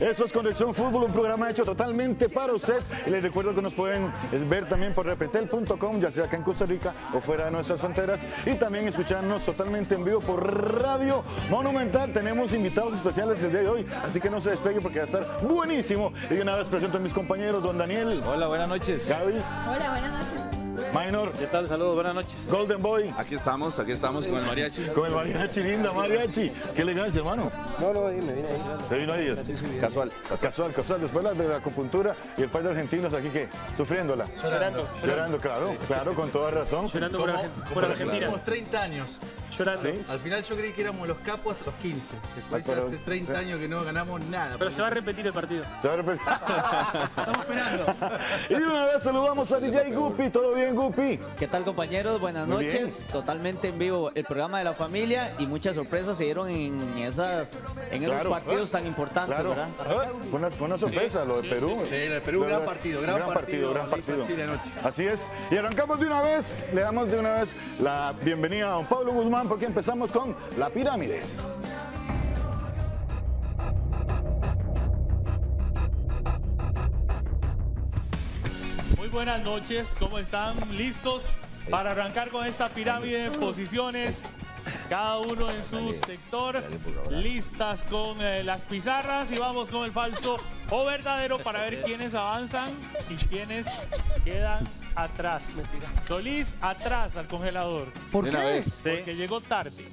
Eso es Conexión Fútbol, un programa hecho totalmente para usted. Y les recuerdo que nos pueden ver también por repetel.com, ya sea acá en Costa Rica o fuera de nuestras fronteras. Y también escucharnos totalmente en vivo por Radio Monumental. Tenemos invitados especiales el día de hoy, así que no se despegue porque va a estar buenísimo. Y de una vez presento a mis compañeros, don Daniel. Hola, buenas noches. Gaby. Hola, buenas noches. Minor. ¿Qué tal? Saludos, buenas noches. Golden Boy. Aquí estamos, aquí estamos con el mariachi. Con el mariachi, linda mariachi. Qué elegancia, hermano. No, no, me vine ahí. Se vino ahí. Casual, Casual, casual. Después la de la acupuntura y el par de argentinos aquí que sufriéndola. Llorando. Llorando, claro, claro, con toda razón. Llorando por, Argen- por Argentina. Tenemos 30 años. Llorando. Sí. Al final yo creí que éramos los capos hasta los 15. Después Ah, pero- hace 30 años que no ganamos nada. Pero se va a repetir el partido. Se va a repetir. Estamos esperando. y de una vez saludamos a DJ Guppy. ¿Todo bien, Guppy? ¿Qué tal compañeros? Buenas Muy bien. noches. Totalmente en vivo el programa de la familia y muchas sorpresas se dieron en esas en esos Claro. partidos tan importantes, Claro. ¿verdad? Fue una, fue una sorpresa lo de Perú. Sí, el de Perú, gran partido, gran partido, gran partido. Chile anoche. Así es. Y arrancamos de una vez, le damos de una vez la bienvenida a don Pablo Guzmán porque empezamos con la pirámide. Muy buenas noches, ¿cómo están? ¿Listos para arrancar con esta pirámide de posiciones? Cada uno en su sector, listas con eh, las pizarras y vamos con el falso o verdadero para ver quiénes avanzan y quiénes quedan atrás. Solís atrás al congelador, ¿Por De una qué? vez. porque llegó tarde.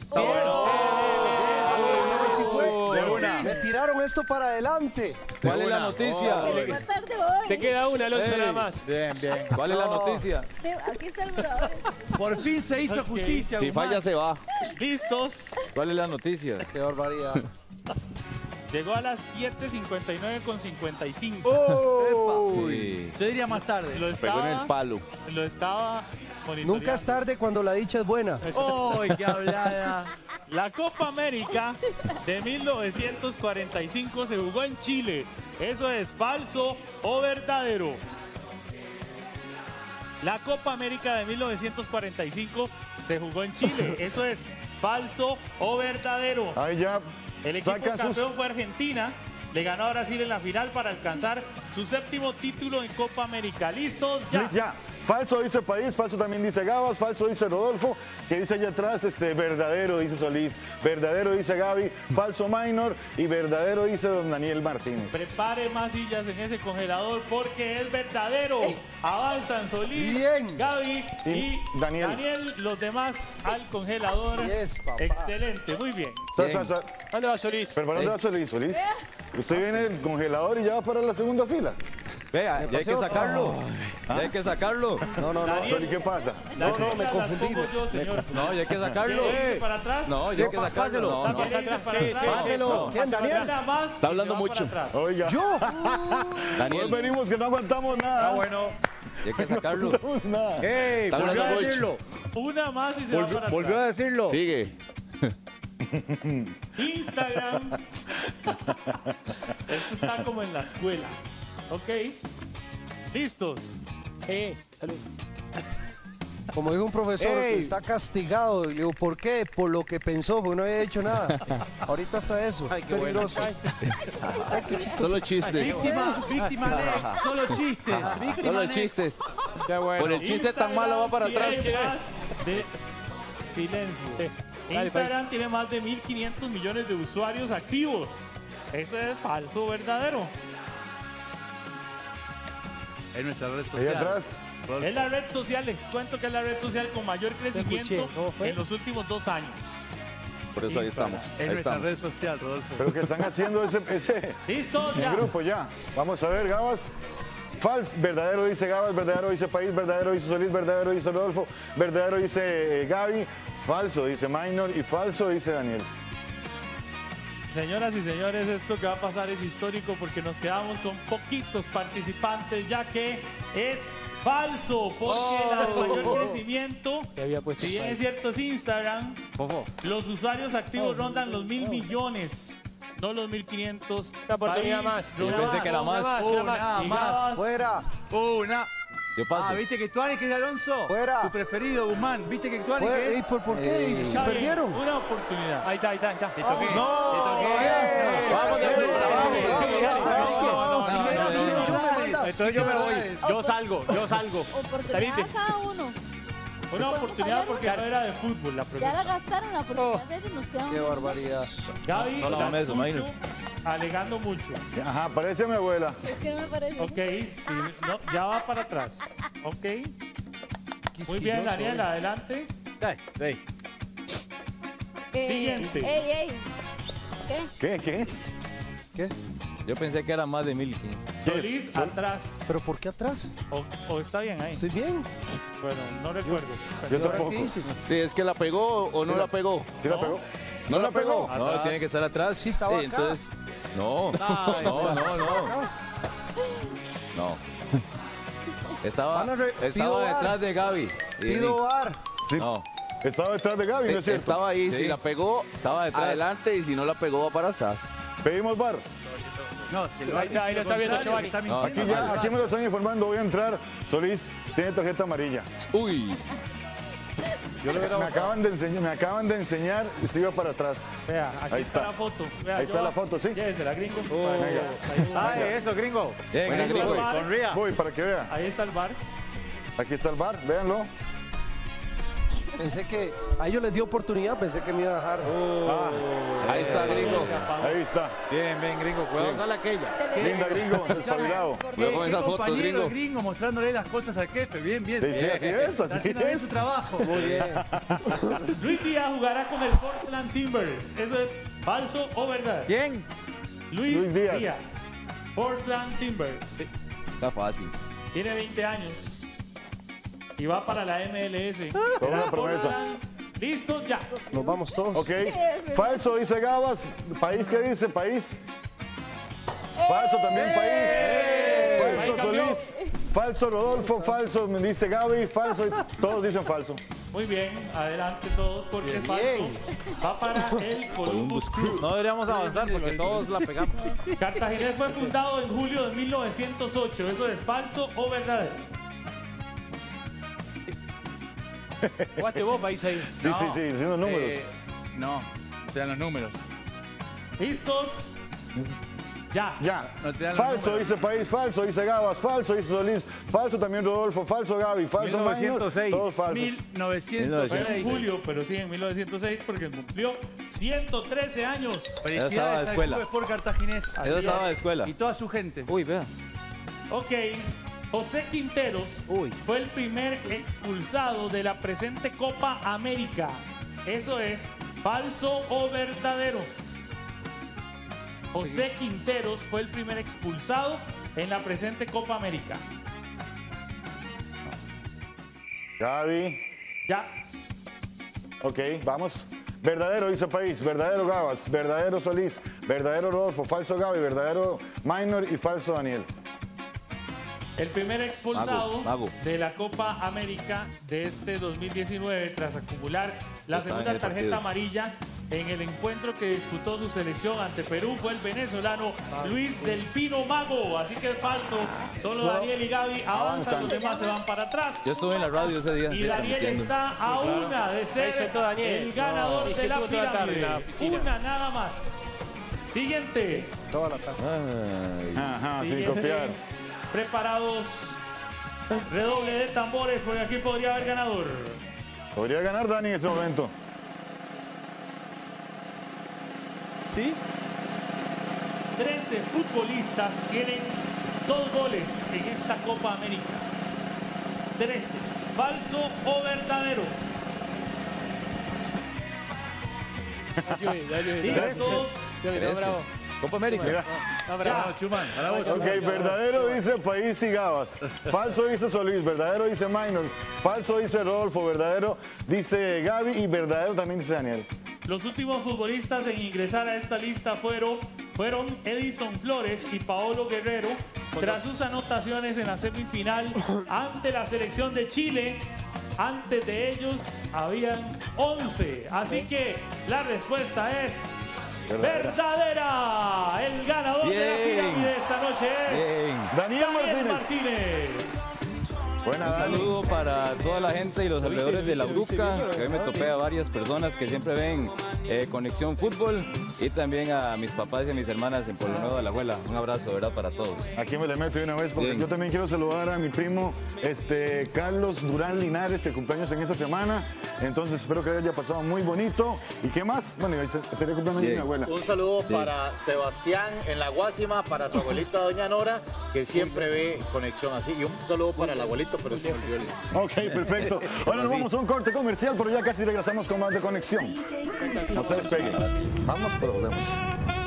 Así fue. De una. Me tiraron esto para adelante. ¿Cuál es la noticia? Que llegó tarde hoy. Te queda una, Alonso, Ey, nada más. Bien, bien. ¿Cuál es la noticia? Te- Aquí está el borrador. Por fin se hizo Ok. justicia. Si Guzmán. falla, se va. ¿Listos? ¿Cuál es la noticia? Qué barbaridad. Llegó a las 7.59 con 55. Sí. Yo diría más tarde. Lo Pegó en el estaba, palo. lo estaba. Nunca es tarde cuando la dicha es buena. ¡Uy, qué hablada! La Copa América de 1945 se jugó en Chile. ¿Eso es falso o verdadero? La Copa América de 1945 se jugó en Chile. ¿Eso es falso o verdadero? Ahí ya El equipo sus- campeón fue Argentina. Le ganó a Brasil en la final para alcanzar su séptimo título en Copa América. ¿Listos? Ya. Ya. Falso dice País, falso también dice Gabas, falso dice Rodolfo, que dice allá atrás, este, verdadero dice Solís, verdadero dice Gaby, falso Minor y verdadero dice don Daniel Martínez. Prepare más sillas en ese congelador porque es verdadero. Avanzan Solís, Bien. Gaby y, Y Daniel. Daniel. Los demás al congelador. Así es, papá. Excelente, muy bien. ¿Dónde va Solís? ¿Pero para dónde va Solís, Solís? Usted viene del congelador y ya va para la segunda fila. Vea, ya hay que sacarlo. Ya hay que sacarlo. No, no, no. Daniel, Solís, ¿qué pasa? las no, me confundí. pongo yo, señor. No, ya hay que sacarlo. ¿Quiere irse para atrás? No, ya hay que sacarlo. No, no. No. ¿Quién, Daniel? Está hablando mucho. Oiga, Yo. hoy Daniel, venimos que no aguantamos nada. Ah, bueno. Ya hay que sacarlo. No. Está hablando mucho. Una más y se va para atrás. decirlo. Sigue. Instagram. Esto está como en la escuela. ¿Ok? ¿Listos? Sí, salud. Como dijo un profesor, Ey. está castigado. Le digo, ¿por qué? Por lo que pensó, porque no había hecho nada. Ahorita está eso. Ay, qué. Peligroso. Ay, qué. Solo chistes. Víctima, víctima Alex, solo chistes. Víctima Solo chistes. Qué bueno. Por el chiste tan malo va para atrás. de- Silencio. Instagram tiene más de 1.500 millones de usuarios activos. ¿Eso es falso verdadero? En nuestra red Ahí social. atrás. Es la red social, les cuento que es la red social con mayor crecimiento en los últimos dos años. Por eso ahí Instagram. estamos. En Ahí nuestra red social, Rodolfo. Pero que están haciendo ese, ese ¿Listo? el Ya. grupo ya. Vamos a ver, Gabas. Falso, verdadero dice Gabas, verdadero dice País, verdadero dice Solís, verdadero dice Rodolfo, verdadero dice eh, Gaby, falso dice Minor y falso dice Daniel. Señoras y señores, esto que va a pasar es histórico porque nos quedamos con poquitos participantes, ya que es falso, porque la mayor crecimiento, si bien es cierto es Instagram, los usuarios activos rondan los mil millones, no los mil quinientos. Una oportunidad más. Yo pensé que era Una más. una Una más. Y más. Fuera. Una. Yo paso. Ah, ¿viste que Tuane que es Alonso? Fuera. Tu preferido, Guzmán. ¿Viste que Fuera. que ¿Y es? por, por qué? ¿Y si está bien, perdieron? Una oportunidad. Ahí está, ahí está, ahí está. Te toqué. No. Te toqué. Eh, Vamos, no, si hubiera sido yo, me. Entonces yo me voy. Yo salgo, yo salgo. Salite. cada uno. Una oportunidad porque no era de fútbol la Ya pregunta. la gastaron la oportunidad de nos quedamos. Qué barbaridad. Gaby, No, no, alegando mucho. Ajá, parece a mi abuela. Es que no me parece. Ok, sí, no, ya va para atrás. Ok. Muy bien, Daniel, adelante. Sí. Eh, Siguiente. Ey, ey. ¿Qué? ¿Qué? ¿Qué? ¿Qué? Yo pensé que era más de mil. Solís, atrás. ¿Pero por qué atrás? O, o está bien ahí. Estoy bien. Bueno, no recuerdo. Yo ¿Y ahora tampoco. qué hice? Sí, es que la pegó o no la pegó. ¿Sí la pegó? ¿No la pegó? No, tiene que estar atrás. Sí, estaba acá. entonces, no, no, no, no. No. Estaba, Van a re- pido estaba bar. detrás de Gaby. Y- Pido bar. Sí. No, Estaba detrás de Gaby, ¿no es cierto? Estaba ahí, Sí. si la pegó, estaba detrás. adelante y si no la pegó, va para atrás. Pedimos bar. No, si Ahí está, ahí lo está viendo Giovanni. Está No, Aquí ya, aquí me lo están informando, voy a entrar. Solís tiene tarjeta amarilla. Uy, Me acaban de enseñar, me acaban de enseñar y sigo para atrás. Vea, aquí Ahí está. está. la foto. Vea, Ahí está yo- la foto, sí. Llévesela, gringo. Ay, eso, gringo. bien, Bueno, gringo. Voy para que vea. Ahí está el bar. Aquí está el bar, véanlo. Pensé que a ellos les dio oportunidad, pensé que me iba a dejar. Ahí está, gringo. Ahí está. Bien, bien, gringo. Cuidado, sale aquella. Linda gringo, espabilado. Cuidado con Qué esas fotos, gringo. gringo mostrándole las cosas al jefe. Bien, bien. Sí, sí, así es, Está así haciendo bien es. su trabajo. Muy bien. Luis Díaz jugará con el Portland Timbers. ¿Eso es falso o verdad? ¿Quién? Luis, Luis Díaz. Díaz. Portland Timbers. Está fácil. Tiene 20 años. Y va para la MLS. Toda una promesa. Portland. Listo, ya. Nos vamos todos. Ok. Falso dice Gabas. País que dice país. Falso también país. Ahí Falso. Solís. Falso Rodolfo. Falso me dice Gaby. Falso. Todos dicen falso. Muy bien, adelante todos porque Bien, falso bien. va para el Columbus Crew. No deberíamos avanzar porque todos la pegamos. Cartaginés fue fundado en julio de 1908. ¿Eso es falso o verdadero? Guate vos, país ahí. Sí, sí, sí, diciendo números. Eh, no, te dan los números. ¿Listos? Ya. Ya. no te dan los Falso dice país. Falso dice Gabas. Falso dice Solís. Falso también Rodolfo. Falso Gaby. Falso Maynor. 1906. Todos falsos. 1906. Fue en julio, pero sí en 1906 porque cumplió 10013 años. estaba Felicidades de al escuela. Club Sport Cartaginés. Eso estaba de es. escuela. Y toda su gente. Uy, vea. Ok. José Quinteros Uy. fue el primer expulsado de la presente Copa América. ¿Eso es falso o verdadero? José Quinteros fue el primer expulsado en la presente Copa América. Gaby. Ya. Ok, vamos. Verdadero dice país, verdadero Gabas, verdadero Solís, verdadero Rodolfo, falso Gaby, verdadero Minor y falso Daniel. El primer expulsado Mago, mago. de la Copa América de este 2019 tras acumular la segunda tarjeta partido. amarilla en el encuentro que disputó su selección ante Perú fue el venezolano Luis Del Pino Mago. Así que es falso. Solo Daniel y Gaby avanzan, Avanzan. los demás se van para atrás. Yo estuve en la radio ese día. Y sí, Daniel está a una de ser el ganador de la pirámide. Una nada más. Siguiente. Toda la tarde. Ajá, sin Siguiente. copiar. Preparados. Redoble de tambores porque aquí podría haber ganador. Podría ganar Dani en ese momento. ¿Sí? 13 futbolistas tienen dos goles en esta Copa América. 13. ¿Falso o verdadero? ¿Listos? Trece. Copa América. Chuman, para vos. Ok, verdadero dice país y Gabas. Falso dice Solís, verdadero dice Minor. Falso dice Rodolfo, verdadero dice Gaby y verdadero también dice Daniel. Los últimos futbolistas en ingresar a esta lista fueron, fueron Edison Flores y Paolo Guerrero tras sus anotaciones en la semifinal ante la selección de Chile. Antes de ellos habían 11. Así que la respuesta es verdadera. El ganador de la pirámide esta noche es Daniel Martínez. Martínez. Buena, Un saludo para toda la gente y los alrededores de la Uruca, que hoy me topé a varias personas que siempre ven eh, Conexión Fútbol y también a mis papás y a mis hermanas en Pueblo Nuevo de la Abuela. Un abrazo, ¿verdad? Para todos. Aquí me le meto de una vez porque Bien. yo también quiero saludar a mi primo este, Carlos Durán Linares, que cumpleaños en esta semana. Entonces espero que haya pasado muy bonito. ¿Y qué más? Bueno, y estaría cumpliendo mi Bien. abuela. Un saludo para Sebastián en la Guásima, para su abuelita Doña Nora, que siempre ve conexión así. Y un saludo para el abuelito, pero se me olvidó el Ok, perfecto. Ahora nos vamos a un corte comercial, pero ya casi regresamos con más de conexión. No se despeguen. Vamos, pero volvemos.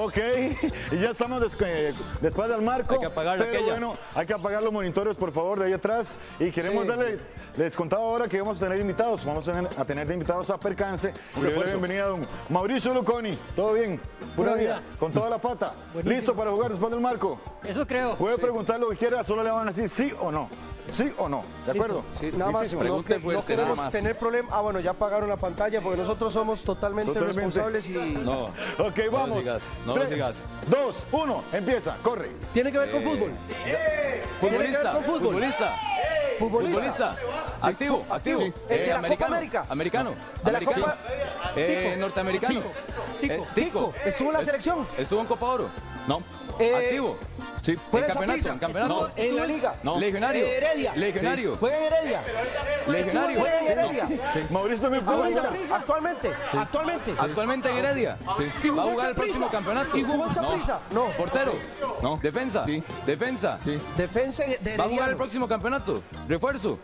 Ok, y ya estamos des- eh, después del marco. Hay que apagar pero aquella. bueno, hay que apagar los monitores, por favor, de ahí atrás. Y queremos Sí. darle, les contaba ahora que vamos a tener invitados. Vamos a a tener de invitados a Percance. Le doy la bienvenida a don Mauricio Luconi. ¿Todo bien? Pura vida. Con toda la pata. ¿Listo para jugar después del marco? Eso creo. Puede preguntar lo que quiera, solo le van a decir sí o no. Sí o no. ¿De acuerdo? Sí, nada más, no, fuerte, queremos nada más. tener problema. Ah, bueno, ya apagaron la pantalla porque nosotros somos totalmente, Totalmente. responsables y No. Ok, vamos. sigas, no lo Tres, dos, uno, empieza, corre. tiene que ver con fútbol. Tiene que ver Futbolista, con fútbol. futbolista, Futbolista. futbolista, activo, activo. activo. Eh, de la Copa América. Americano. De la. Copa- Eh, norteamericano. Tico. Eh, Tico, estuvo en la selección. Estuvo en Copa Oro. No. Eh, activo. Sí. ¿Juega En en campeonato, Saprissa? en campeonato. En la liga. No. Legionario. Eh, Heredia. Legionario. Juega en Heredia. Legionario. Juega en Heredia. Mauricio también puede Ahorita, jugar. actualmente, actualmente. Actualmente en Heredia. ¿Y Va jugó a jugar el próximo campeonato. ¿Y jugó en Saprissa? No. Portero. No. Defensa. Sí. Defensa. Sí. Defensa de Va a jugar el próximo campeonato. Refuerzo.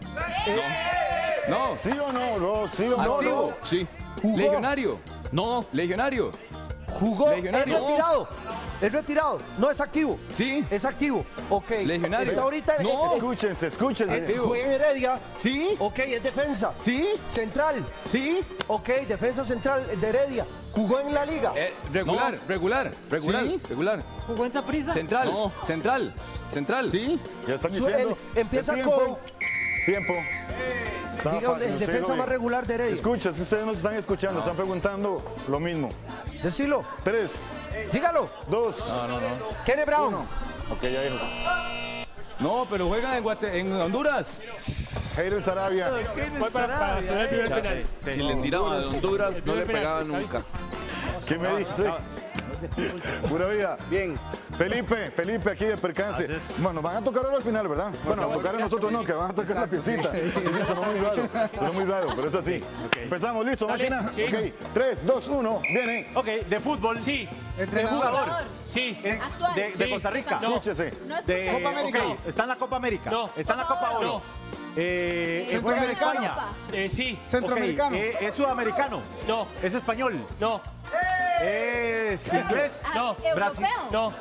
No. ¿Sí o no, bro? ¿Sí o no? Activo. Sí. Jugó. Legionario. No. Legionario. Jugó. Legionario. Es retirado. Es retirado. No es activo. Sí. Es activo. Ok. Legionario. Está ahorita. No. eh, Escúchense, eh, escúchense. juega en Heredia. Sí. Ok, es defensa. Sí. Central. Sí. Ok, defensa central de Heredia. Jugó en la liga. Eh, regular, No. regular, regular, Sí. regular. ¿Jugó en Saprissa? Central, No. central, central. Sí. Ya están Su- diciendo. empieza tiempo. con- Tiempo. Diga, el defensa más regular de Heredia. Escucha, es que ustedes nos están escuchando, están preguntando lo mismo. Decilo. Tres, Dígalo. dos, Kenny Brown. ok, ya dijo. No, pero juega en, Guate- en Honduras. Heider Sarabia. Fue para, para hacer el primer penal. Si le tiraban de Honduras, no le pegaba nunca. ¿Qué me dice? Pura vida. Bien. Felipe, Felipe aquí de Percance. Bueno, van a tocar ahora al final, ¿verdad? Bueno, a tocar a nosotros no, que van a tocar la piecita. Sí, sonó muy raro, sonó muy raro, pero es así. Empezamos, ¿listo, Dale, máquina? sí. Ok, 3, 2, 1, viene. Ok, de fútbol, sí. De Jugador. Sí. Es Actual. de, de Sí. Costa Rica. No. Escúchese. No es De, Copa América. ok, está en la Copa América. No. Está en la Copa Por Oro. favor. Eh, Sí. juega en Centroamericano. España. Eh, sí. Centroamericano. es sudamericano. No. Es español. No. Es inglés. Ah, No. Brasil. No.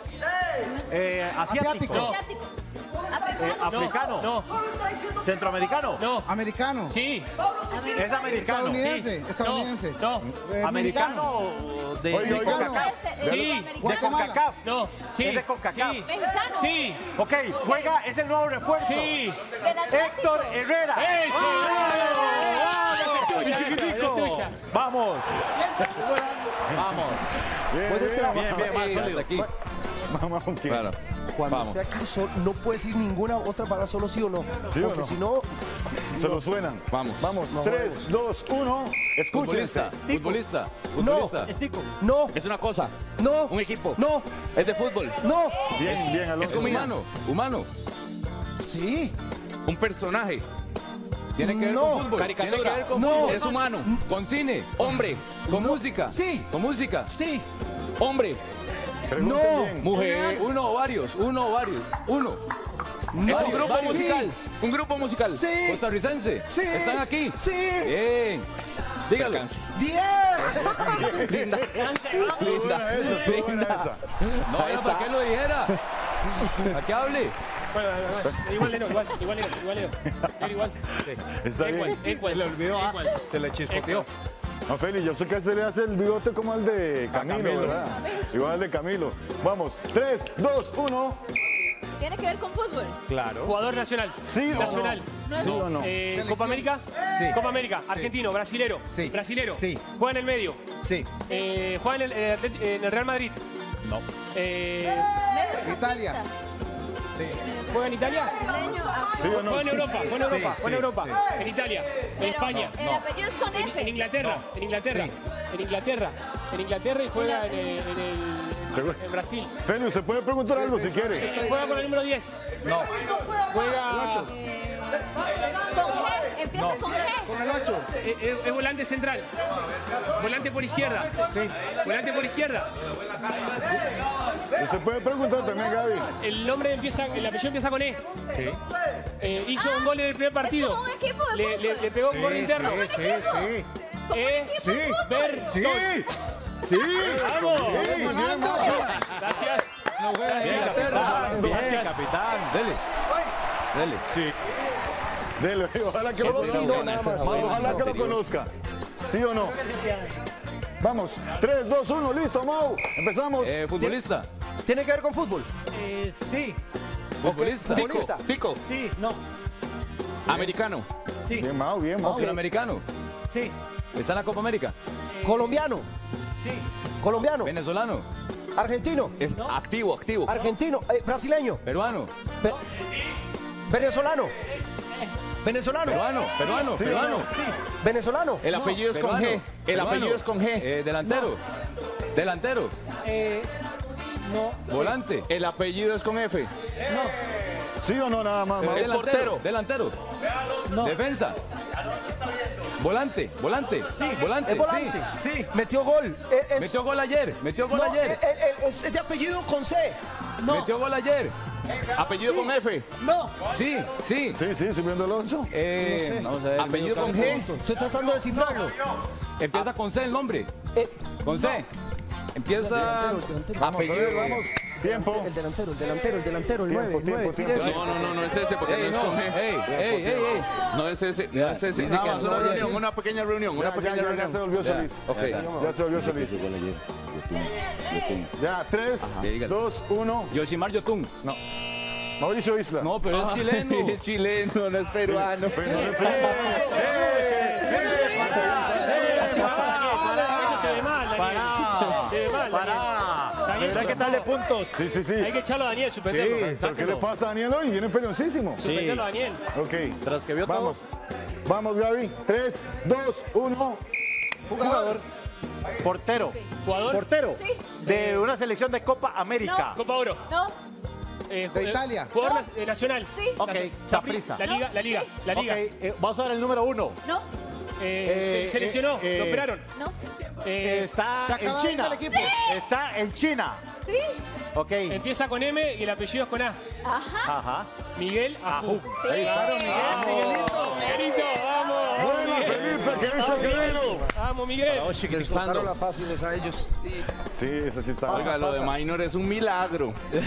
Eh, asiático. No. Asiático. Eh, Africano. No. Centroamericano. No. Americano. Sí. Es americano. Estadounidense. Sí. Estadounidense. No. Eh, Americano de, de. CONCACAF. Es Sí. De. CONCACAF. No. Sí. Es de CONCACAF. Sí. Mexicano. Sí. Ok, juega, es el nuevo refuerzo. Sí. Héctor Herrera. ¡Eso! ¡Vamos! Vamos. Bien, Puedes bien, trabajar. bien, más eh, sólido. aquí. Vamos, ok. Claro. Cuando Vamos. esté acá sol- no puede decir ninguna otra palabra, solo sí o no. ¿Sí o Porque no? si no, Se lo suenan. Vamos. Vamos, 3, 2, 1. Escúchense. Futbolista, futbolista, no, futbolista. no, Es una cosa. no, Un equipo. no, Es de fútbol. no. Bien, bien, Es Alonso. como humano, humano. Sí, Un personaje. Tiene que ver No. con fútbol. Caricatura. Tiene que ver con No. fútbol. Es humano. Con cine. Hombre. Con No. música. Sí. Con música. sí, Hombre. Pregunten No. bien. Mujer. Uno o varios. Uno o varios. Uno. no. Es un grupo Sí, musical. Un grupo musical. Sí, Costarricense. sí. Están aquí. Sí. Bien. Dígalo. Diez. Linda. Buena esa. No, para que lo dijera. Para que hable. Bueno, igual, Leo, igual, igual, Leo, igual, Leo. Leo, igual. Está bien. igual. Le olvidó, se le chispoteó. No, Feli, yo sé que este le hace el bigote como el de Camilo, Camilo. ¿verdad? Igual el de Camilo. Vamos, 3, 2, 1. Tiene que ver con fútbol. Claro. Jugador nacional. Sí o no. Nacional. ¿Sí o no? Eh, Copa América. Sí. Copa América. Argentino, brasilero. Sí. Brasilero. Sí. Juega en el medio. Sí. Eh, juega en el, Atlet- en el Real Madrid. No. Eh, Italia. ¿Juega en Italia? ¿Sí o no? Juega en Europa. Juega en Europa. Juega en Europa. En Italia. En España. el apellido es con En, F. en Inglaterra. En Inglaterra. En Inglaterra. En Inglaterra y juega en, el- en Brasil. Feli, se puede preguntar algo si quiere. Juega con el número 10. No. Juega. Eh, con G. Empieza con G. Con el 8. Es, es- es volante central. Volante por izquierda. Sí. Volante por izquierda. Se puede preguntar también, Gaby. El nombre empieza, el apellido empieza con E. Sí. hizo un gol en el primer partido. Es como un equipo de Le, fútbol. le- le pegó un gol interno. ¿Cómo un equipo? Como un E. equipo de fútbol. Ver. ¡Sí! ¡Sí! ¡Vamos! Bien, bien, Macha. Gracias. Gracias. Bien, Gracias. capitán. Dele. Dele. Sí. Dele, ojalá que lo no. Ojalá que lo conozca. ¿Sí o no? Vamos, 3, 2, 1, listo, Mau. Empezamos. Eh, futbolista. ¿Tiene que ver con fútbol? Eh, sí, Futbolista. Futbolista. Tico. sí, no, Americano. sí, Bien, Mau, bien, Mau. Suramericano. sí, Está en la Copa América. Colombiano. sí, Colombiano. Venezolano. Argentino. Es activo, activo. Argentino. eh, brasileño. Peruano. Pe- venezolano. Venezolano. Peruano. Peruano. ¿Sí o Peruano. no? El Venezolano. No, apellido es con peruano, G. El peruano. apellido es con G. Eh, delantero. Delantero. eh, no, Volante. El apellido es con F. ¿Sí o no, nada más, Mau? Eh, portero. Delantero. no, Defensa. Volante. Volante. Sí. Volante. Es volante. Sí. sí, Metió gol. Eh, es- Metió gol ayer. Metió gol no, ayer. eh, es, es de apellido con C. no, Metió gol ayer. Apellido con F. no, Sí. Sí. Sí, sí, subiendo Alonso. Eh, No sé. vamos a ver. Apellido con G. Estoy tratando de descifrarlo. Empieza con C el nombre. Eh, Con C. Empieza. delantero, delantero. Apellido. Vamos, tiempo. El delantero, el delantero, el delantero, el Tiempo, 9, el tiempo, 9. tiempo. No, no, no, no es ese porque no Ey, es con no. G. Ey, ey, ey, ey. No es ese, no es ese. Nada más no una voy a reunión, una pequeña reunión, Ya, una pequeña se volvió Ya, Solís. Ya se volvió Solís. Ya, 3, dígalo. 2, 1. Yoshimar Yotun. No. Mauricio Isla. No, pero es chileno. Es chileno, no es peruano. Pero no le Eso se ve mal, Daniel. Se ve mal, Daniel. Daniel, ¿verdad que darle puntos? Sí, sí, sí. Hay que echarlo a Daniel, suspenderlo. ¿Pero qué le pasa a Daniel hoy? Viene peligrosísimo. Suspenderlo a Daniel. Ok. Tras que vio Vamos. Vamos, Gaby. 3, 2, 1. Jugador. Portero. Jugador. Portero. Sí. De una selección de Copa América. Copa Oro. No. Eh, De Italia. Jugador No. eh, nacional. Sí. Ok, Saprissa. La liga, la liga, Sí. la liga. Ok, eh, vamos a ver el número uno. No. Eh, Eh, se, se lesionó, eh, lo operaron. No. Eh, Está se en acaba de ir China. del equipo. Está en China. Sí. Ok. Empieza con M y el apellido es con A. Ajá. Ajá. Miguel Ajú. Sí. Claro, Miguel. Miguelito, vamos. Bueno, Felipe, que hizo querido. Vamos, Miguel. Les tocaron las fáciles a ellos. Sí, esa sí está. Oiga, lo de Minor es un milagro.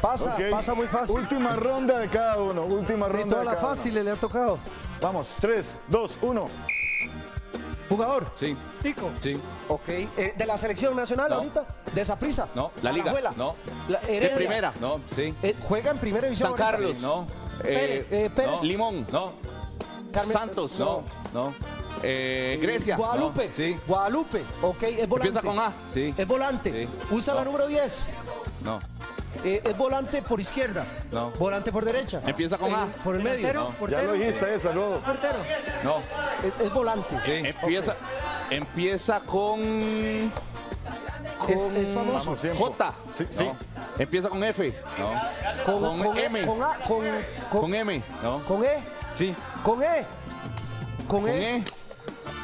Pasa, Ok. pasa muy fácil. Última ronda de cada uno. Última Y ronda todas de las cada uno. fáciles le ha tocado. Vamos, 3, 2, 1. Jugador. Sí. Tico, Sí. Ok. Eh, ¿De la selección nacional No. ahorita? ¿De Saprissa? No. La Liga. Alajuela. No. La De primera. No. Sí. Eh, juega en primera división. San ahorita. Carlos. No. Eh, Eh, Pérez. No. Limón. No. Carmen- Santos. No. No. Eh, Grecia. Guadalupe. No, sí. Guadalupe. Ok, es volante. Empieza con A. Sí. Es volante. Sí. Usa la No. número 10. No. Eh, es volante por izquierda. No. Volante por derecha. Empieza con Eh, A. Por el medio. portero, No. Ya lo dijiste esa, Rodo. portero, No. Es, es volante. Sí. Empieza, empieza con. Es, es famoso. Vamos, tiempo. J. Sí. Empieza con F. No. Con, con con, M. E, con A, con, con, Con M. No. con E, Sí. con E, con Con E, E.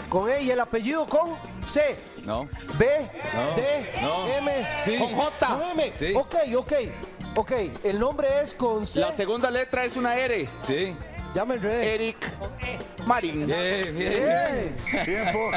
con E y el apellido con C, No. B, No. D, No. M, Sí. Con J. con M. Sí. Ok, ok, ok. El nombre es con C. La segunda letra es una R. Sí. Ya me enredé. Eric Marín. Bien, bien. Bien. Tiempo.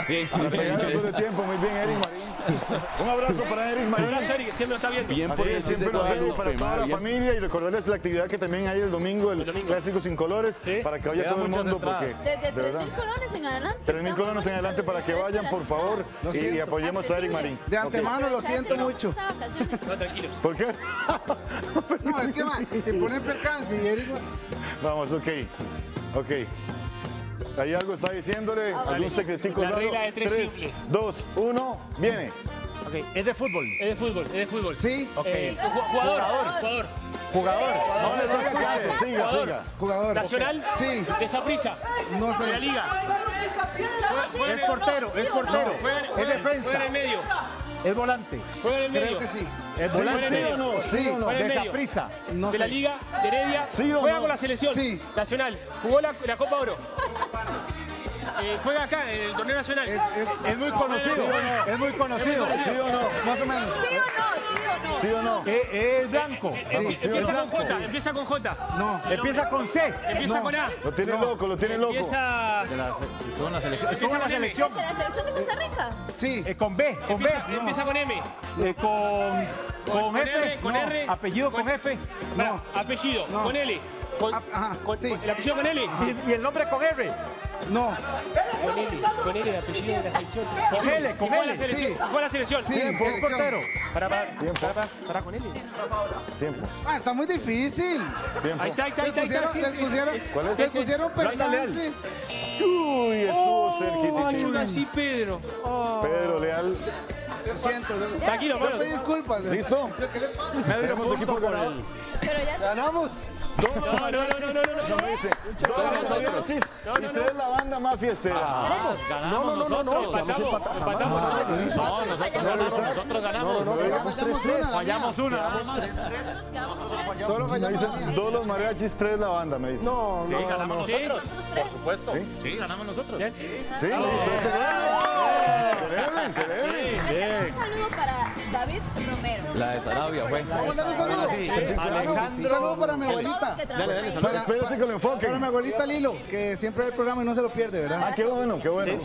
Pegar sobre tiempo. Muy bien, Eric Marín. Un abrazo para Eric Un Marín. abrazo, Eric, siempre nos está viendo. Bien por es, siempre nos vemos para toda la familia y recordarles la actividad que también hay el domingo, el, El domingo. Clásico sin colores, Sí. para que vaya todo el mundo entradas. porque Desde de verdad 3.000 colones en adelante. 3.000 colones en adelante para que vayan, por favor, y, y apoyemos a Eric Marín. De antemano lo siento mucho. No, tranquilos. ¿Por qué? No, es que man, te ponen percance y Eric. Vamos, ok. Ok. ¿Hay algo está diciéndole? Ah, ¿Algún secretico La regla de tres Tres, simple. dos, uno, viene. Ok, es de fútbol. Es de fútbol, es de fútbol. Sí. Ok. Eh, ju- jugador, jugador. Jugador. No le siga, Jugador. siga. Jugador. Nacional. Sí. De Saprissa. No De la sé. liga. Es portero, es portero. Es defensa. Juega en el medio. Es volante. Juega en el medio. Creo que sí. Juega en volante. el medio. ¿Sí o no? ¿Sí o no? Juega el De medio. prisa. No de la sé. Liga de Heredia. ¿Sí o juega no? con la selección Sí. nacional. Jugó la, la Copa Oro. Eh, juega acá en el torneo nacional. Es, es- Es muy conocido. Es muy conocido. ¿Sí o no? más o menos. ¿Sí o no? ¿Sí o no? ¿Sí o no? Es, es blanco. Em- empieza con J, empieza con J. No. Empieza con C. Empieza No. con A. Lo tiene loco, lo tiene loco. Empieza, la selección. empieza con la selección. ¿Es de la selección de Costa Rica? Sí. Eh, con B. Con B. Empieza, empieza con M. Eh, con, con, con F. R, con no. R. Apellido con, F. Pará, apellido, No. con L. Con, ajá, con- sí. El apellido con L. Y, y el nombre con R. No. Con L, con L, el apellido de la selección. Con L, con Juega la selección. sí. Juega la selección. Sí, Es portero. Para, para, Tiempo. para, para, para con L. Tiempo, Ah, está muy difícil. tiempo. Ahí está, ahí está, ahí Les está. les pusieron, sí. ¿Cuál es? les pusieron percance. Uy, estuvo Oh, cerquita. ayuda, sí, Pedro. Oh. Pedro Leal, Lo siento. lo- Tranquilo, Pedro. pedí disculpas. ¿listo? ¿Qué le pasa? Pero ya Ganamos. Dos No, no, no, no, no, no, mariachis y tres la banda más fiestera. No, no, no, no, no. Empatamos, empatamos. No, nosotros ganamos, nosotros No, no, no, quedamos 3-3. Fallamos una. nada más. Solo Me fallamos. dos los mariachis, tres la banda, me dicen. No, no, no. ganamos Sí. nosotros. Por supuesto. ¿Sí? Sí, ganamos nosotros. Sí, se deben, se deben. Yo tengo un saludo para David Romero. La de Sarabia fue. ¿Vamos a mandar un saludo? Sí, Claro, Un saludo para mi abuelita. que trabajan. Para, Espérese que lo enfoquen. para mi abuelita Lilo, que siempre ve el programa y no se lo pierde, ¿verdad? Ah, qué bueno, qué bueno.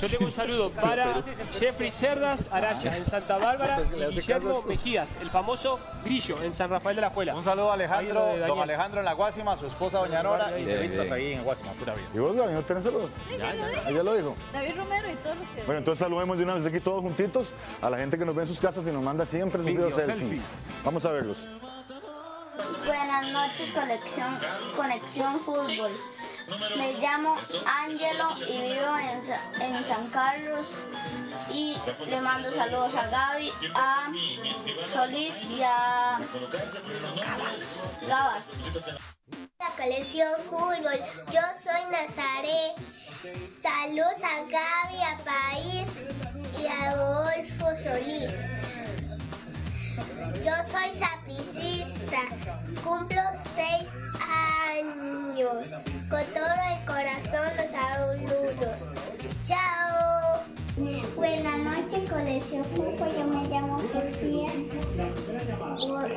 Yo tengo un saludo para Jeffrey Cerdas Araya en Santa Bárbara y Guillermo Mejías, el famoso Grillo en San Rafael de la Escuela. Un saludo a Alejandro, don Alejandro en la Guásima, su esposa doña Nora y Cevitas ahí en Guásima, pura vida. ¿Y vos, Gaby, no tenés saludos? Sí, ya lo dije. Ya lo dijo. David Romero y todos los que... Bueno, entonces saludemos de una vez aquí todos juntitos a la gente que nos ve en sus casas y nos manda siempre sus videos Video selfies. Vamos a verlos. Buenas noches, conexión, conexión Fútbol. Me llamo Ángelo y vivo en, en San Carlos. Y le mando saludos a Gaby, a Solís y a Gabas. La colección fútbol. Yo soy Nazaré. Saludos a Gaby, a País y a Adolfo Solís. Yo soy sapricista. Cumplo seis años. Con todo el corazón los saludos. Chao. Buenas noches, colección fútbol. Yo me llamo Sofía.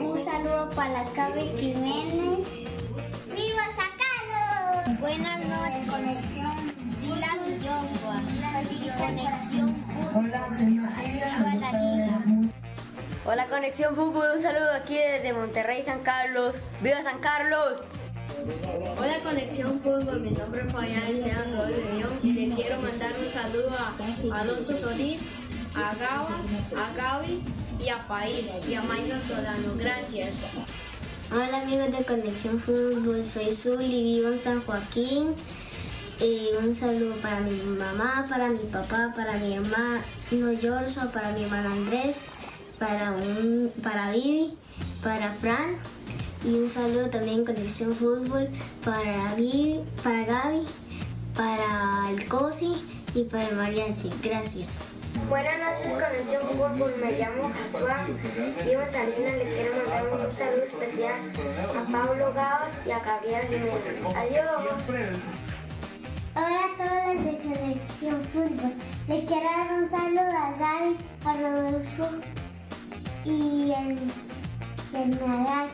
Un saludo para la Gaby Jiménez. ¡Viva Sacalo! Buenas noches, conexión Dylan y Joshua. Conexión Fútbol. Viva la liga. Hola, Conexión Fútbol. Un saludo aquí desde Monterrey, San Carlos. ¡Viva San Carlos! Hola Conexión Fútbol, mi nombre es Fabián Rodríguez León y le quiero mandar un saludo a Alonso Solís, a Gabas, a Gaby y a País y a Michael Solano. Gracias. Hola amigos de Conexión Fútbol, soy Zuli, vivo en San Joaquín. Eh, un saludo para mi mamá, para mi papá, para mi hermano Yorso, para mi hermano Andrés, para, un, para Vivi, para Fran. Y un saludo también en Conexión Fútbol para, Vivi, para Gaby, para el Cosi y para el Mariachi. Gracias. Buenas noches Conexión Fútbol, me llamo Josué, vivo en Salinas, le quiero mandar un saludo especial a Pablo Gavas y a Gabriel Jiménez. Adiós. Hola a todos los de Conexión Fútbol. Le quiero dar un saludo a Gaby, a Rodolfo y el, el Naral.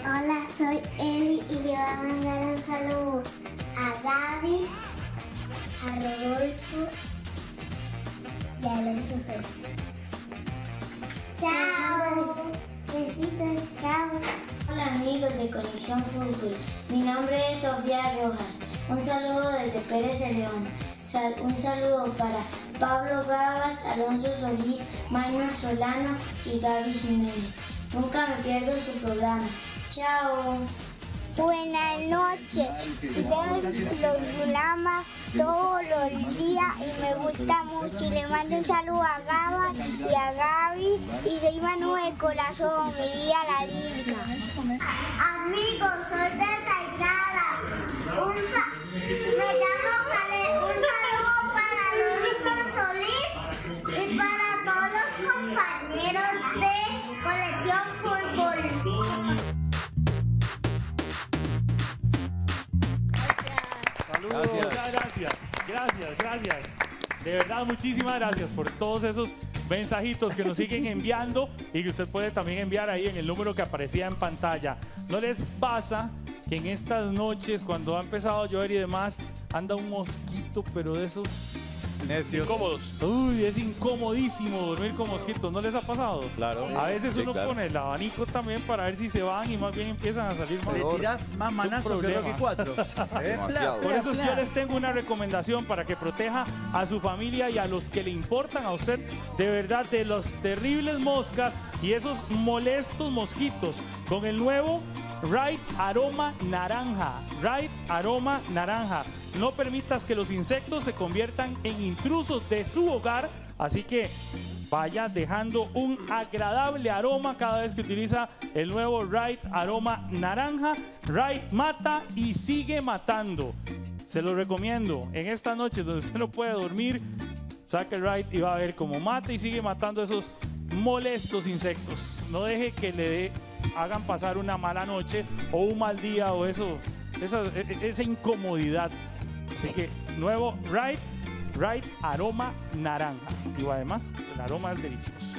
Hola, soy Eli y le voy a mandar un saludo a Gaby, a Rodolfo y a Alonso Solís. Chao. Besitos, chao. Hola amigos de Conexión Fútbol. Mi nombre es Sofía Rojas. Un saludo desde Pérez de León. Un saludo para Pablo Gabas, Alonso Solís, Maynor Solano y Gaby Jiménez. Nunca me pierdo su programa. Chao. Buenas noches. Veo los programas todos los días y me gusta mucho. Y le mando un saludo a Gaba y a Gaby. Y soy Manu de corazón, mi vida la lírica. Amigos, soy desagrada. Un me llamo Karen. Compañeros de Colección Fútbol. Muchas gracias, gracias, gracias. De verdad, muchísimas gracias por todos esos mensajitos que nos siguen enviando y que usted puede también enviar ahí en el número que aparecía en pantalla. ¿No les pasa que en estas noches, cuando ha empezado a llover y demás, anda un mosquito, pero de esos Necios. incómodos? Uy, es incomodísimo dormir con mosquitos. ¿No les ha pasado? Claro. A veces Sí, uno claro. pone el abanico también para ver si se van y más bien empiezan a salir más. Le tirás más Es un manazos que. Rocky 4. ¿Eh? Por eso yo les tengo una recomendación para que proteja a su familia y a los que le importan a usted de verdad de los terribles moscas y esos molestos mosquitos con el nuevo Right Aroma Naranja. Right Aroma Naranja. No permitas que los insectos se conviertan en intrusos de su hogar, así que vaya dejando un agradable aroma cada vez que utiliza el nuevo Right Aroma Naranja. Right mata y sigue matando. Se lo recomiendo. En esta noche donde usted no puede dormir, saque el Right y va a ver cómo mata y sigue matando esos molestos insectos. No deje que le dé- hagan pasar una mala noche o un mal día o eso, esa, e- e- esa incomodidad. Así que nuevo Right, Right aroma naranja. Y además, el aroma es delicioso.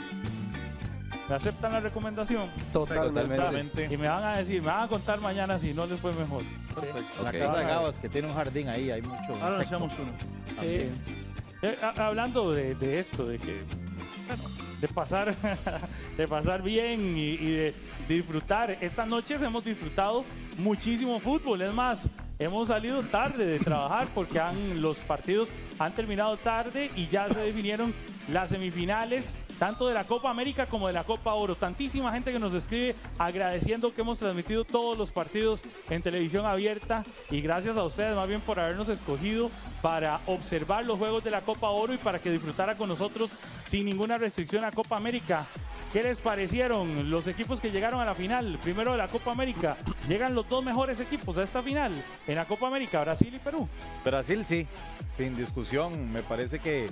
¿Me aceptan la recomendación? Totalmente. Y me van a decir, me van a contar mañana si no les fue mejor. La Ok. casa de Gabas, que tiene un jardín ahí, hay mucho. Ahora nos echamos uno. Sí. Eh, ha- hablando de, de esto, de que bueno, de pasar, de pasar bien y, de disfrutar. Estas noches hemos disfrutado muchísimo fútbol. Es más, hemos salido tarde de trabajar porque han, los partidos han terminado tarde y ya se definieron las semifinales, tanto de la Copa América como de la Copa Oro. Tantísima gente que nos escribe agradeciendo que hemos transmitido todos los partidos en televisión abierta y gracias a ustedes más bien por habernos escogido para observar los juegos de la Copa Oro y para que disfrutara con nosotros sin ninguna restricción a Copa América. ¿Qué les parecieron los equipos que llegaron a la final? Primero de la Copa América. Llegan los dos mejores equipos a esta final en la Copa América, Brasil y Perú. Brasil sí, sin discusión. Me parece que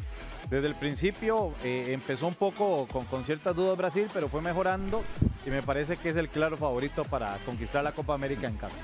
desde el principio eh, empezó un poco con, con ciertas dudas Brasil, pero fue mejorando y me parece que es el claro favorito para conquistar la Copa América en casa.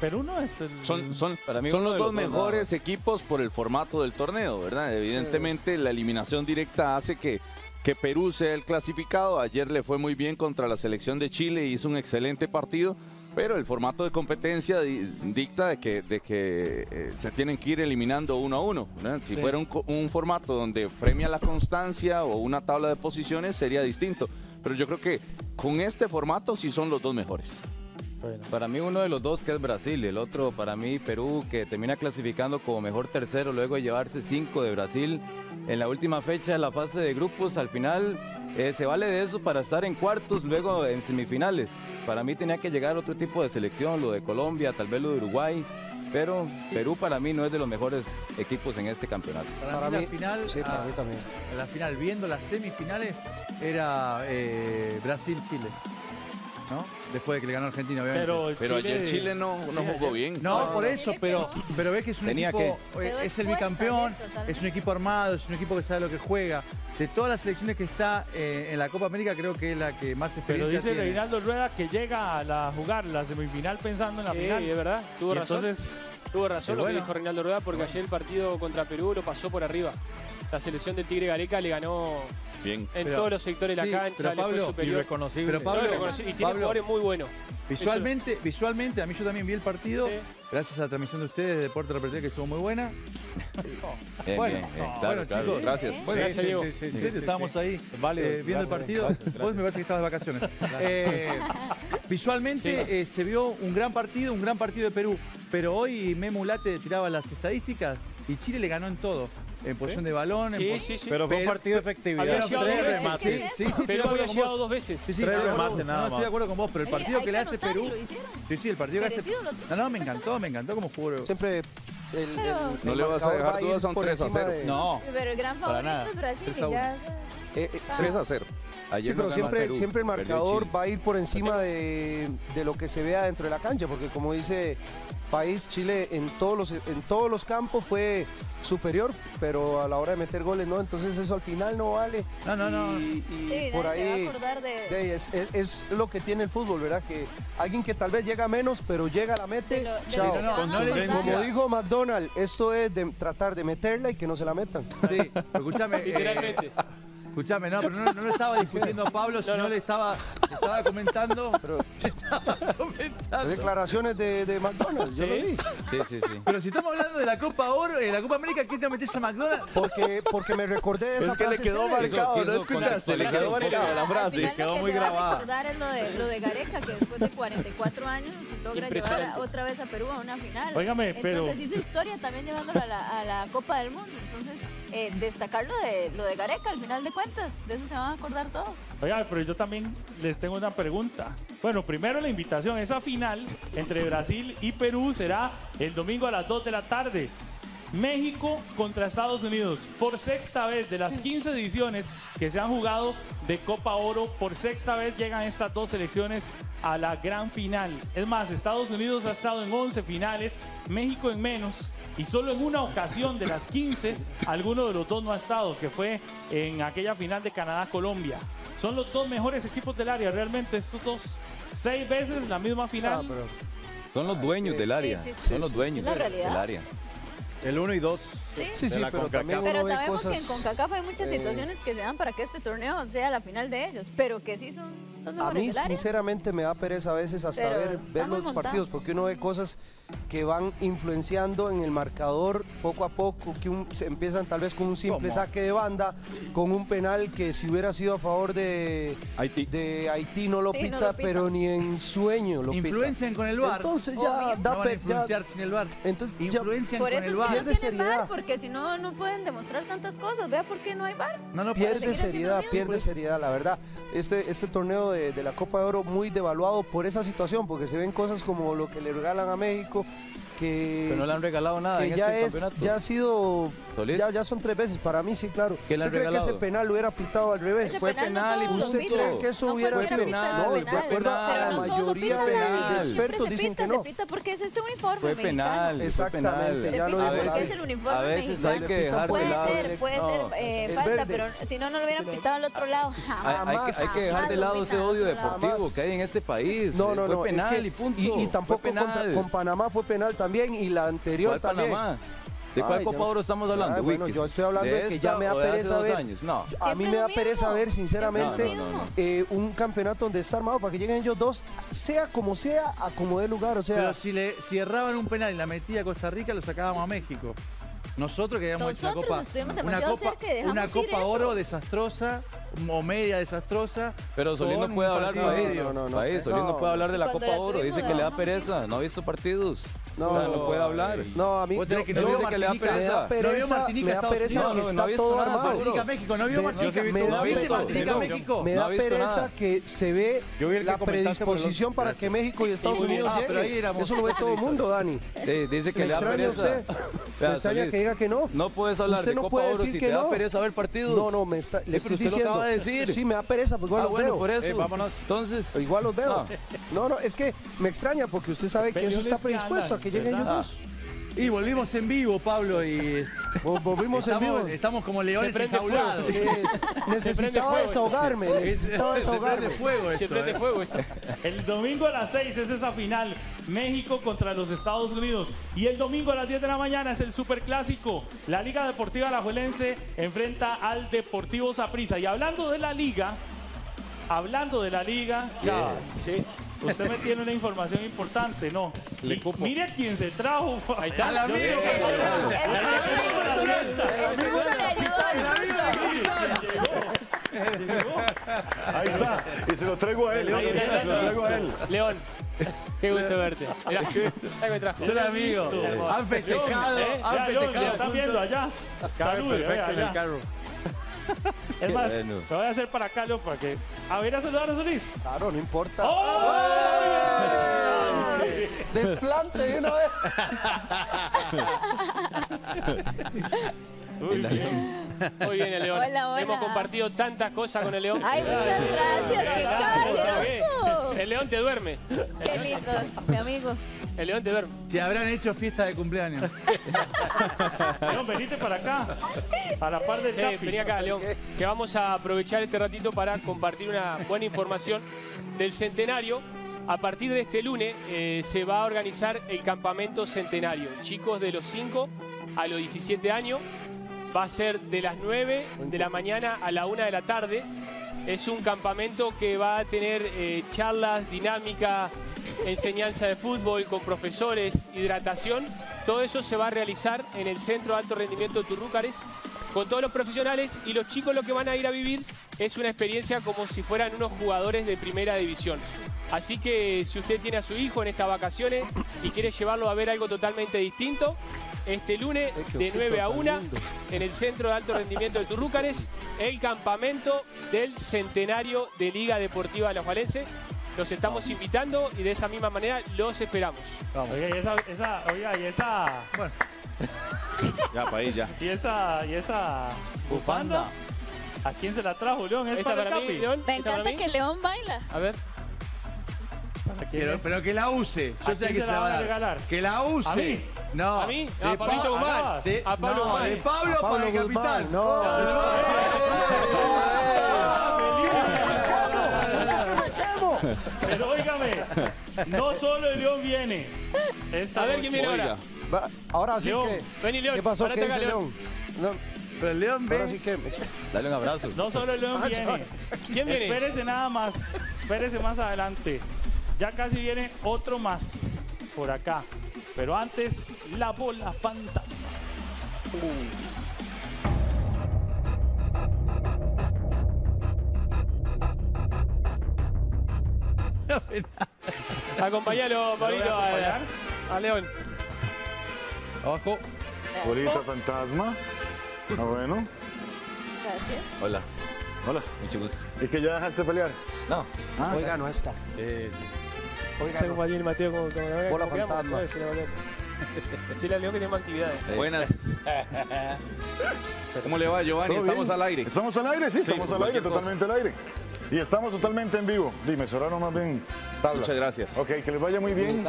Perú no es el... Son, son, Para mí son uno los de dos los dos mejores equipos por el formato del torneo, ¿verdad? Evidentemente la eliminación directa hace que, que Perú sea el clasificado. Ayer le fue muy bien contra la selección de Chile, hizo un excelente partido, pero el formato de competencia di- dicta de que, de que eh, se tienen que ir eliminando uno a uno. ¿verdad? Si Sí. fuera un formato donde premia la constancia o una tabla de posiciones sería distinto. Pero yo creo que con este formato sí son los dos mejores. Para mí uno de los dos que es Brasil, el otro para mí Perú que termina clasificando como mejor tercero luego de llevarse cinco de Brasil en la última fecha de la fase de grupos. Al final eh, se vale de eso para estar en cuartos, luego en semifinales. Para mí tenía que llegar otro tipo de selección, lo de Colombia, tal vez lo de Uruguay. Pero Perú para mí no es de los mejores equipos en este campeonato. Para, mí, la final, sí, para ah, mí también. la final, viendo las semifinales, era eh, Brasil-Chile. ¿No? Después de que le ganó Argentina, obviamente. Pero, Pero ayer Chile no, no jugó bien. No, por eso, pero, pero ves que es un Tenía equipo, que. eh, es el bicampeón, es un equipo armado, es un equipo que sabe lo que juega. De todas las selecciones que está eh, en la Copa América, creo que es la que más Pero experiencia dice tiene. Reinaldo Rueda que llega a la, jugar la semifinal pensando en la Sí, final. es verdad, tuvo Y razón. entonces, Tuvo razón lo bueno. que dijo Reinaldo Rueda porque ayer el partido contra Perú lo pasó por arriba. La selección del Tigre Gareca le ganó Bien. en Pero- todos los sectores de sí, la cancha, pero le fue Pablo, superior. Irreconocible. Pero Pablo, y tiene Pablo, jugadores muy buenos. Visualmente, visualmente, a mí yo también vi el partido, Sí. gracias a la transmisión de ustedes de Deporte Repreté, que estuvo muy buena. Bien, bueno, bien, bien, no, claro, bueno, claro. chicos, Gracias. Bueno, Gracias, Diego. estábamos ahí eh, viendo el gracias, partido. gracias, Vos me parece que estabas de vacaciones. Eh, visualmente eh, se vio un gran partido, un gran partido de Perú. Pero hoy Memo Late tiraba las estadísticas y Chile le ganó en todo. En posición de balón. en Sí, sí, sí. Pero fue un partido de efectividad. Tres remates. Sí, ¿Qué es sí, acuerdo había llegado vos. dos veces. Sí, sí, Tres remates nada no, estoy de acuerdo con vos, pero el partido que le hace Perú. lo hicieron. Sí, sí, el partido que hace. Merecido lo tiene No, no, me encantó, me encantó como jugó. Siempre el, el- Pero- No le vas a dejar dudas, son por 3 a encima 0. de- No. Pero el gran Para favorito nada. es Brasil a ya. Eh, eh, 3 a 0. Ayer Sí, pero siempre, Perú, siempre el marcador va a ir por encima de, de lo que se vea dentro de la cancha, porque como dice País, Chile en todos los en todos los campos fue superior, pero a la hora de meter goles no, entonces eso al final no vale. No, no, no. Y, y Sí, por a ahí de- de es, es- es lo que tiene el fútbol, ¿verdad? Que alguien que tal vez llega menos, pero llega, la mete, lo- chao. a no le. Como dijo McDonald, esto es de tratar de meterla y que no se la metan. Sí, pero escúchame. eh, Escúchame, no, pero no, no lo estaba discutiendo Pablo, sino le estaba, le estaba comentando. Pero estaba comentando. declaraciones de, de McDonald, yo lo vi. Sí, sí, sí. Pero si estamos hablando de la Copa Oro, de la Copa América, ¿qué te metes a McDonald's? Porque, porque me recordé de esa Es que le frase quedó célebre. marcado, Eso- ¿no escuchaste? Le quedó marcada la frase. quedó lo que muy grabada. recordar es lo de, lo de Gareca, que después de 44 años logra llevar otra vez a Perú a una final. Óigame, pero- Entonces hizo historia también llevándolo a la, a la Copa del Mundo. Entonces, eh, destacar lo de, lo de Gareca al final de cuentas. De eso se van a acordar todos. Oiga, pero yo también les tengo una pregunta. Bueno, primero la invitación. Esa final entre Brasil y Perú será el domingo a las 2 de la tarde. México contra Estados Unidos. Por sexta vez de las 15 ediciones que se han jugado de Copa Oro, por sexta vez llegan estas dos selecciones a la gran final. Es más, Estados Unidos ha estado en 11 finales, México en menos. Y solo en una ocasión de las 15, alguno de los dos no ha estado, que fue en aquella final de Canadá-Colombia. Son los dos mejores equipos del área, realmente estos dos. Seis veces la misma final. Ah, pero- Son los dueños del área. Sí, sí, sí. Son los dueños del área. El 1 y 2. Sí, sí, la pero también Pero sabemos cosas... que en CONCACAF hay muchas eh, situaciones que se dan para que este torneo sea la final de ellos, pero que sí son los A mí, del área. sinceramente, me da pereza a veces hasta Pero ver, ver los montado. partidos, porque uno ve cosas que van influenciando en el marcador poco a poco, que un- se empiezan tal vez con un simple ¿Cómo? saque de banda, con un penal que si hubiera sido a favor de Haití. de Haití no lo, Sí, no pita, lo pita. pero ni en sueño lo pita. Influencian con el VAR. Entonces ya Obvio. da no van a pe- ya- influenciar sin el VAR. entonces Influencian Por con eso el no Pierde tienen seriedad. VAR, porque si no, no pueden demostrar tantas cosas. Vea por qué no hay VAR. No, no, seguir pierde seriedad, pierde seriedad, la verdad. Este, este torneo de, de la Copa de Oro muy devaluado por esa situación, porque se ven cosas como lo que le regalan a México, que, Pero no le han regalado nada que en ya, este es, campeonato. ya ha sido, ya, ya son tres veces, para mí sí, claro. ¿Qué le han ¿Usted cree que ese penal lo hubiera pitado al revés? Ese Fue penal no y ¿Usted cree que eso No hubiera sido penal? No, de penal. acuerdo a Pero la mayoría de, expertos se dicen pita, que no. Se pita porque es ese uniforme Fue mexicano. penal. Exactamente, ya lo la es el uniforme A veces mexicano. hay que dejar puede de lado. ser, puede ser eh, falta, pero si no, no lo hubieran pitado al otro lado. Jamás. hay que, dejar de lado ese odio deportivo que hay en este país. No, no, no. penal y punto. Y, tampoco con Panamá fue penal también y la anterior ¿Cuál también. Panamá? ¿De cuál Ay, Copa Oro estamos hablando? Ay, bueno, yo estoy hablando de, que ya me da pereza ver. años? No. A mí me da pereza ver, sinceramente, eh, un campeonato donde está armado para que lleguen ellos dos, sea como sea, a como dé lugar. O sea, Pero si, le, si erraban un penal y la metía a Costa Rica, lo sacábamos a México. Nosotros que habíamos hecho una Nosotros copa, una copa, cerca y una copa eso. oro desastrosa o media desastrosa. Pero Solín no puede hablar país. No, no, no. país. Solín no No. puede hablar de la Cuando Copa la Oro. Dice que le da pereza. No ha visto partidos. No, O sea, no puede hablar. no, a mí Vos tenés que no dice que le da me pereza. da No vio pereza, me da pereza que No, no, está todo nada, armado. Martinica, México, ¿no vio Me- Martinica? me da. México? Me da pereza que se ve la predisposición para que México y Estados Unidos ah, lleguen. Eso lo ve todo el mundo, Dani. Dice que Me le da pereza. Me extraña que diga que no. No puedes hablar Usted de no Copa puede Oro decir si te da no. pereza ver partidos. No, no, me está, le estoy diciendo. Acaba de decir. Sí, me da pereza, pues igual Ah, los bueno, veo. por eso. Eh, vámonos. Entonces, Igual los veo. No. No, no, es que me extraña porque usted sabe que eso está predispuesto a que lleguen ellos dos. Y volvimos en vivo, Pablo, y Vol- Volvimos en estamos, vivo. estamos como leones Se enjaulados. Sí, necesitaba fuego. desahogarme, necesitaba Se desahogarme. prende fuego esto, Se prende eh. fuego esto. El domingo a las 6 es esa final. México contra los Estados Unidos. Y el domingo a las 10 de la mañana es el Superclásico. La Liga Deportiva Alajuelense enfrenta al Deportivo Saprissa. Y hablando de la liga, hablando de la liga, ya, sí, usted me tiene una información importante, ¿no? Y mire quién se trajo. Ahí está. La. Ahí está. Y se lo traigo a él. Se lo traigo a él. León, Qué gusto verte. Mirá, ahí me trajo. Son amigos. Hermoso. Han festejado, ¿Eh? han Ya, León, festejado ya están viendo allá. Salude, perfecto en el carro. Es más, bueno. lo voy a hacer para acá, León, para que... A ver, a saludar a Solís. Claro, no importa. ¡Oh! Desplante de una vez. Muy bien. Muy bien, el León. Hola, hola. Hemos compartido tantas cosas con el León. Ay, muchas gracias, qué caballeroso. El León te duerme. Qué lindo, mi amigo. El León te duerme. Si habrán hecho fiesta de cumpleaños. León, venite para acá. A la par del Sí, vení acá, León. Que vamos a aprovechar este ratito para compartir una buena información del centenario. A partir de este lunes eh, se va a organizar el campamento centenario. Chicos de los 5 a los 17 años. Va a ser de las 9 de la mañana a la 1 de la tarde. Es un campamento que va a tener eh, charlas, dinámica, enseñanza de fútbol con profesores, hidratación. Todo eso se va a realizar en el Centro de Alto Rendimiento de Turrúcares con todos los profesionales y los chicos lo que van a ir a vivir es una experiencia como si fueran unos jugadores de primera división. Así que si usted tiene a su hijo en estas vacaciones y quiere llevarlo a ver algo totalmente distinto, este lunes de 9 a 1 en el Centro de Alto Rendimiento de Turrúcares, el campamento del centenario de Liga Deportiva de la Jualense. Los estamos invitando y de esa misma manera los esperamos. Oiga, y esa, esa, oiga, y esa, Ya, para ahí, ya. y esa, y esa bufanda. ¿A quién se la trajo, León? ¿Es ¿Esta para el para mí, Capi? León? Me ¿Esta para encanta mí? que León baila. A ver. ¿Para quién Pero, pero que la use. ¿A Yo sé quién que se la va a a dar. regalar? Que la use. ¿A mí? No. ¿A mí? De A Pablito Pa- Guzmán. A Pablo no, Guzmán. de Pablo, A Pablo para el Guzmán, capitán. no. Pero óigame, no solo el León viene. Esta A ver quién viene ahora. Va, Ahora sí León. que. Vení, León. ¿Qué pasó? ¿Qué acá, dice León. León? No, Pero el León ahora ve. sí que. Dale un abrazo. No solo el León Ah, viene. ¿Quién viene? Espérese nada más. Espérese más adelante. Ya casi viene otro más por acá. Pero antes, la bola fantasma. Acompañalo, Pablito, voy a a, León. Abajo. Bolita fantasma. Ah, bueno. Gracias. Hola, Hola. mucho gusto. ¿Y que ya dejaste pelear? No, Ah, Oiga, no está. eh, Oiga, Según no. Matías y Mateo, como, como, Bola fantasma. sí, la León. Que tenemos actividades. eh, Buenas. ¿Cómo le va, Giovanni? ¿Todo Estamos al aire. ¿Estamos al aire? Sí, estamos al aire, cosa. totalmente al aire. Y estamos totalmente en vivo. Dime, sobraron más bien tablas. Muchas gracias. Ok, que les vaya muy bien.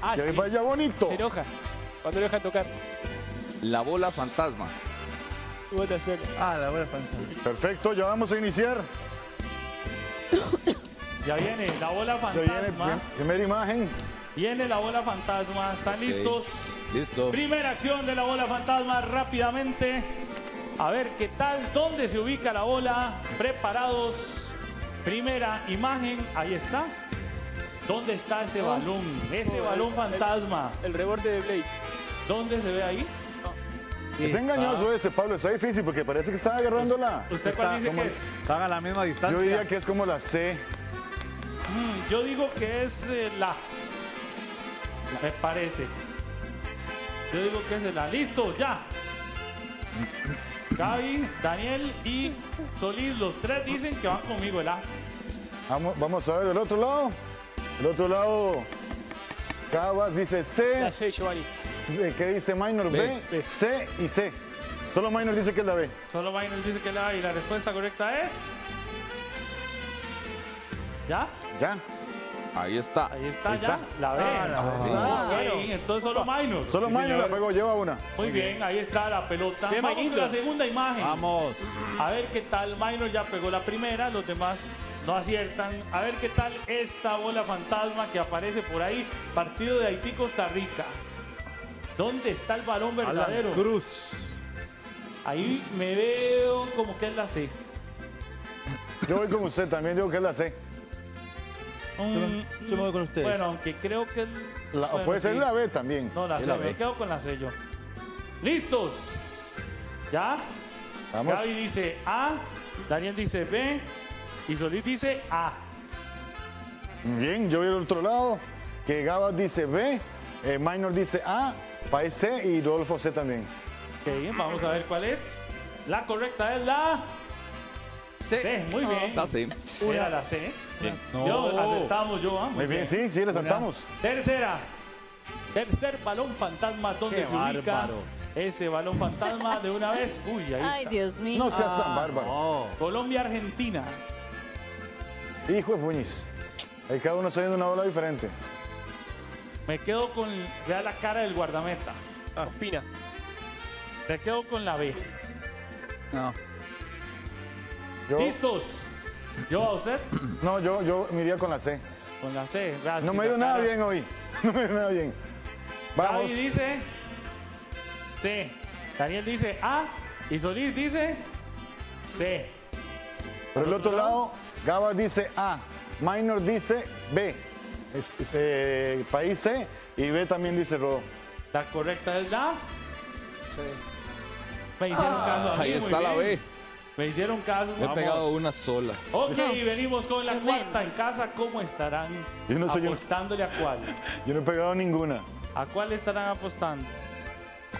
Ah, Que sí. les vaya bonito. Se enoja. Cuando lo dejan tocar. La bola fantasma. Ah, la buena fantasma. Perfecto, ya vamos a iniciar. Ya viene la bola Ya viene fantasma. prim- primera imagen. Viene la bola fantasma. ¿Están listos? listo. Primera acción de la bola fantasma rápidamente. A ver qué tal, dónde se ubica la bola. Preparados. Primera imagen, ahí está. ¿Dónde está ese balón? Ese balón fantasma. El reborde de Blake. ¿Dónde se ve ahí? Es engañoso ese, Pablo. Está difícil porque parece que está agarrándola. ¿Usted cuál dice que es? Están a la misma distancia. Yo diría que es como la C. Mm, yo digo que es eh, la. Me parece. Yo digo que es la. Listo, ya. Gaby, Daniel y Solís, los tres dicen que van conmigo, ¿verdad? Vamos, vamos a ver del otro lado. Del otro lado, Cabas dice C. La C, Giovanni. C, ¿Qué dice Minor? B, B. C y C. Solo Minor dice que es la B. Solo Maynard dice que la y la respuesta correcta es. ¿Ya? Ya. Ahí está. Ahí está, ya. La B. Ah, la B. Ah, entonces solo Minor. Solo Sí, Minor la pegó, lleva una. Muy bien, ahí está la pelota. Bien, Vamos con Maynito. la segunda imagen. Vamos. A ver qué tal. Minor ya pegó la primera, los demás no aciertan. A ver qué tal esta bola fantasma que aparece por ahí. Partido de Haití-Costa Rica. ¿Dónde está el balón verdadero? Alan Cruz. Ahí me veo como que es la C. Yo voy con usted, también digo que es la C. Mm, Yo me voy con ustedes. Bueno, aunque creo que... La- o bueno, puede ser sí. la B también. No, la C, la me B. quedo con la C yo. ¿Listos? ¿Ya? Vamos. Gaby dice A, Daniel dice B y Solís dice A. Bien, yo voy al otro lado, que Gabas dice B, eh, Minor dice A, País C y Rodolfo C también. Ok, vamos a ver cuál es. La correcta es la C. Muy bien. La C. Era la C. No. Yo aceptamos yo. ah, Muy bien, sí, sí, le saltamos. Tercera. Tercer balón fantasma. ¿Dónde Qué se ubica ese balón fantasma de una vez? Uy, ahí Ay, está. Dios mío. No seas tan Ah, bárbaro. Colombia-Argentina. Hijo de puñis. Ahí cada uno está viendo una bola diferente. Me quedo con. Vea la cara del guardameta. Ospina. Me quedo con la B. No. Yo, ¿Listos? ¿Yo a usted? no, yo, yo me iría con la C. Con la C. Vea, No me dio nada bien hoy. No me dio nada bien. Vamos. Gaby dice C. Daniel dice A. Y Solís dice C. Por el otro lado, Gabas dice A, Minor dice B, Es- es, eh, País C y B también dice Rodo. La correcta es la. Sí. Me hicieron caso. a mí, Ahí está la bien. B. Me hicieron caso. He Vamos. pegado una sola. Ok, venimos con la Qué cuarta en casa. ¿Cómo estarán Yo no un- apostándole a cuál? Yo no he pegado ninguna. ¿A cuál estarán apostando?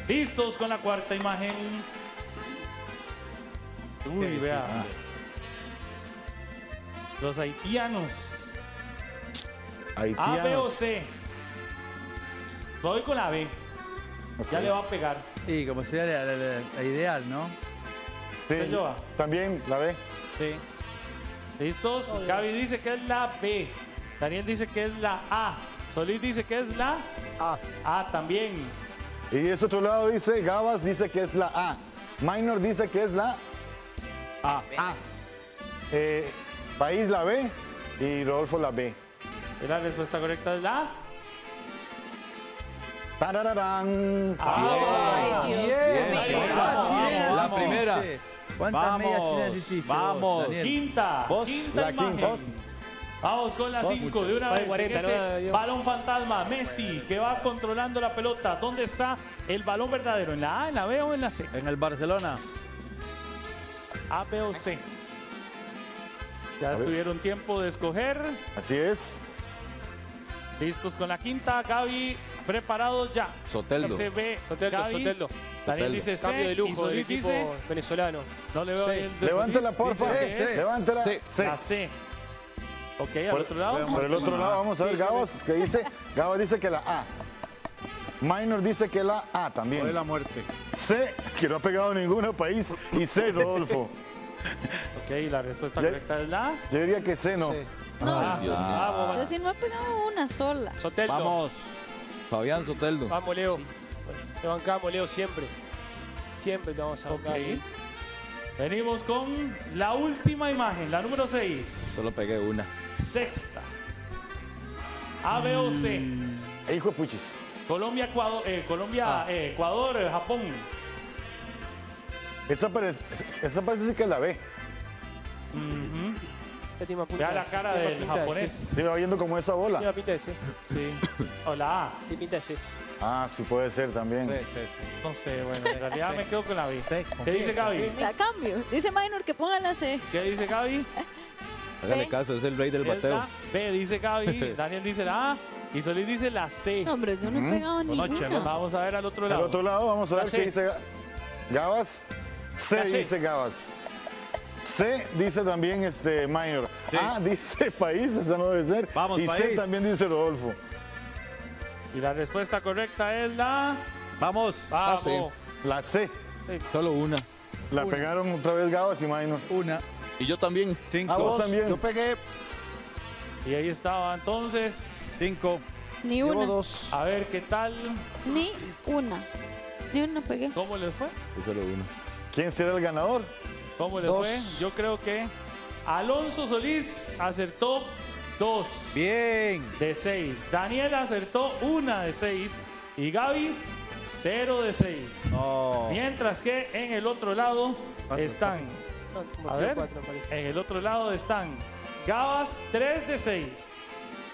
Listos con la cuarta imagen. Uy, vea. Los haitianos. A, B o Haitianos. C. Voy con la B. Ya le va a pegar. Y como sería la, la- la- la ideal, ¿no? También la B. Sí. ¿Listos? Gaby dice que es la B. Daniel dice que es la A. Solís dice que es la A. A también. Y ese otro lado dice, Gabas dice que es la A. Minor dice que es la A. A. Eh, país la B y Rodolfo la B. Y la respuesta correcta es la Tarararán. Ay, Dios Bien. ¿Cuántas medias Vamos, chilenas hiciste? vamos. Quinta. Vos, Quinta la imagen. quinta. Vamos con la 5 de una vez. 40, en ese ¿no? Yo. balón fantasma. Messi que va controlando la pelota. ¿Dónde está el balón verdadero? ¿En la A, en la B o en la C? En el Barcelona. A, B o C. Ya tuvieron tiempo de escoger. Así es. Listos con la quinta. Gaby, preparados ya. Soteldo. Dice B. Soteldo, Gaby. Soteldo. Daniel dice C. Cambio de y lujo del equipo dice. venezolano. No le veo Sí. bien de Levántela, Solís, porfa. Levántela. C. C. La C. Ok, al Por, otro lado. por el otro lado vamos a ver Gabas que dice, Gabas dice que la A. Minor dice que la A también. la muerte. C, que no ha pegado ningún país. Y C, Rodolfo. Ok, la respuesta Ya- correcta es la. Yo diría que C, no. Sí. No, Ah, Dios mío. vamos, yo sí no he pegado una sola. Soteldo. Vamos. Fabián Soteldo. Vamos, Leo. Te bancamos, Leo, siempre. Siempre te vamos a bancar. Ok. Venimos con la última imagen, la número 6. Solo pegué una. Sexta. A, B o C. Eh, Hijo de puchis. Colombia, Ecuador, eh, Colombia, eh, Ecuador, eh, Japón. Esa parece, esa parece que es la B. Séptima punta Vea la de- cara del pinta de japonés. Se va viendo como esa bola. Séptima pinta de. Sí. O la A. Sí, pinta de C. Ah, sí puede ser también. Sí, sí, sí. No sé, bueno, en realidad me quedo con la B. Sí, ¿Qué dice Gaby? La cambio. Dice Minor que ponga la C. ¿Qué dice Gaby? Hágale B. caso, es el rey del bateo. la B, dice Gaby. Daniel dice la A. Y Solís dice la C. No, hombre, yo no he pegado noche, ninguna. Vamos a ver al otro Al lado. otro lado vamos a La ver C. qué dice Ga- Gabas. C La C. dice Gabas. C dice también este Minor. A dice país, esa no debe ser. Vamos, y C también dice Rodolfo. Y la respuesta correcta es la. Vamos. Vamos. C. La C. Solo una. La pegaron otra vez Gabas y Minor. Una. Y yo también. Cinco. Ah, vos también. Yo pegué, Y ahí estaba entonces. Cinco. Ni llevo una. dos. A ver qué tal. Ni una. Ni una pegué. ¿Cómo les fue? Yo solo una. ¿Quién será el ganador? ¿Cómo Dos. fue? Yo creo que Alonso Solís acertó dos Bien. de seis. Daniel acertó una de seis. Y Gaby, cero de seis. No. Mientras que en el otro lado Cuatro, están. No, A ver. cuatro. En el otro lado están Gabas, 3 de 6.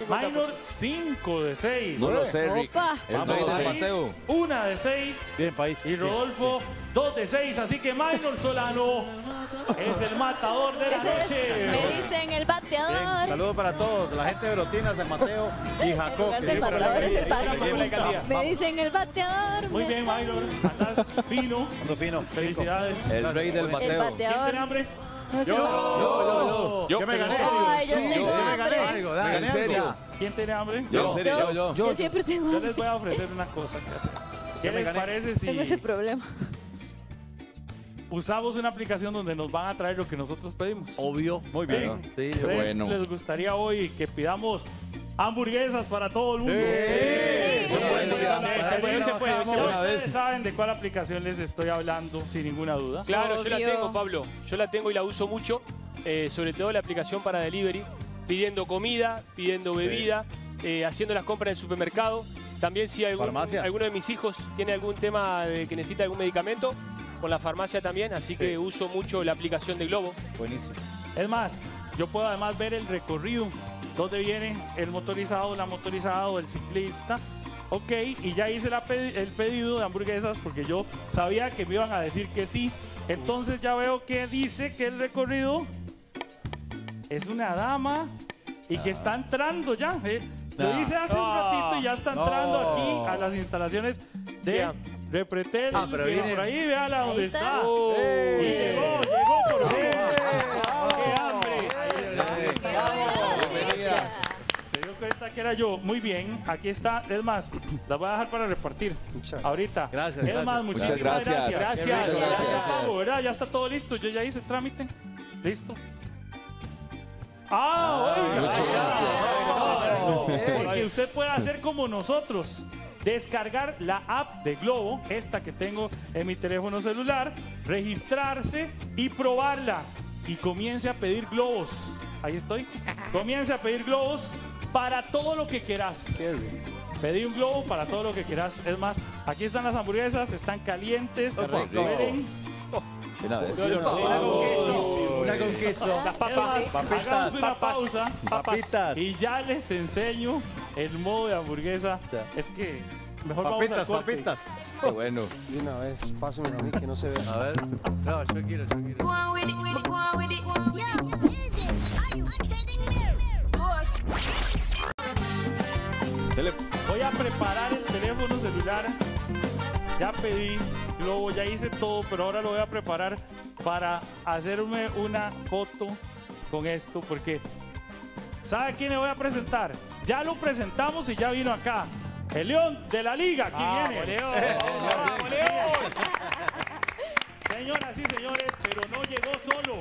Minor, 5 de 6. No lo sé, Rick. Opa. El Vamos, rey del Solís, bateo. 1 de 6. Bien, país. Y Rodolfo, 2 de 6. Así que Minor Solano es el matador de la Ese es, noche. me dicen el bateador. Saludos para todos, la gente de Brotina, San Mateo y Jacob. es el. Me dicen el bateador. Muy me bien, está- Maylor. Andas fino. Fino. Felicidades. El rey del El bateo. ¿Quién bateador. tiene hambre? No sé. Yo, yo, yo. me gané. Ay, yo tengo yo me gané en serio. algo. ¿Quién tiene hambre? Yo, en serio, yo, yo. Yo siempre tengo Yo les voy a ofrecer una cosa que hacer. ¿Qué les parece si Tengo ese problema. usamos una aplicación donde nos van a traer lo que nosotros pedimos? Obvio. Muy bien. Sí. Sí, ¿Ustedes bueno. les gustaría hoy que pidamos hamburguesas para todo el mundo? Sí. Se puede, ustedes saben de cuál aplicación les estoy hablando, sin ninguna duda. Claro, yo la Obvio. tengo, Pablo. Yo la tengo y la uso mucho, eh, sobre todo la aplicación para delivery, pidiendo comida, pidiendo bebida, eh, haciendo las compras en el supermercado. También si algún, Farmacias. alguno de mis hijos tiene algún tema de que necesita algún medicamento, con la farmacia también, así que uso mucho la aplicación de Globo. Buenísimo. Es más, yo puedo además ver el recorrido, dónde viene el motorizado, la motorizada o el ciclista. Ok, y ya hice la pedi- el pedido de hamburguesas porque yo sabía que me iban a decir que sí. Entonces ya veo que dice que el recorrido es una dama y que está entrando ya. eh. Lo hice hace un ratito y ya está entrando aquí a las instalaciones de. Repretel. Ah, pero viene- Por ahí, véala Ahí dónde está. está. Oh. Y llegó, llegó por fin. ¡Qué hambre! Qué buena noticia. Se dio cuenta que era yo. Muy bien, aquí está. Es más, las voy a dejar para repartir. Muchas Ahorita. Gracias, Es gracias. más, muchísimas gracias. gracias. Gracias. Ya Gracias. está pago, ¿verdad? Ya está todo listo. Yo ya hice el trámite. Listo. Ah, oiga. muchas gracias. Porque usted puede hacer como nosotros. Descargar la app de Globo, esta que tengo en mi teléfono celular, registrarse y probarla. Y comience a pedir globos. Ahí estoy. Comience a pedir globos para todo lo que quieras. Pedí un globo para todo lo que quieras. Es más, aquí están las hamburguesas, están calientes. una vez. Una con queso. Una con queso. Las Es papas. Papitas, una papas, pausa Papitas. y ya les enseño el modo de hamburguesa. Ya. Es que mejor Papitas, papitas. Qué bueno. De una vez, pásenme a mí que no se vea. A ver. No, yo quiero, yo quiero. Voy a preparar el teléfono celular. Ya pedí globo, ya hice todo, pero ahora lo voy a preparar para hacerme una foto con esto, porque ¿sabe quién le voy a presentar? Ya lo presentamos y ya vino acá. El León de la Liga, aquí ¡Vamos, viene. León! ¡Vamos, León! Señoras y señores, pero no llegó solo.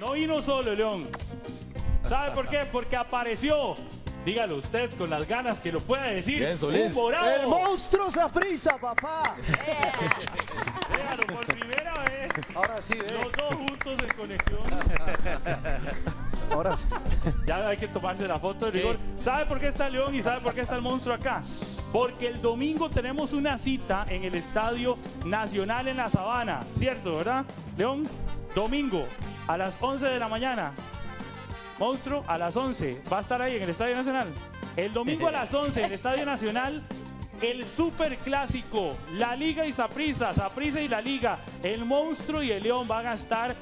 No vino solo, León. ¿Sabe por qué? Porque apareció. Dígalo usted con las ganas que lo pueda decir. Bien, Solís. Un morado. ¡El monstruo Saprisa, papá! Véalo, por primera vez. Ahora sí, eh. Los dos juntos en conexión. Ahora sí. Ya hay que tomarse la foto de rigor. ¿Sabe por qué está león y sabe por qué está el monstruo acá? Porque el domingo tenemos una cita en el Estadio Nacional en La Sabana. ¿Cierto, verdad? León, domingo a las 11 de la mañana. Monstruo a las 11. Va a estar ahí en el Estadio Nacional. El domingo a las 11 en el Estadio Nacional. El super clásico, la Liga y Saprisa, Saprisa y la Liga, el monstruo y el león van a estar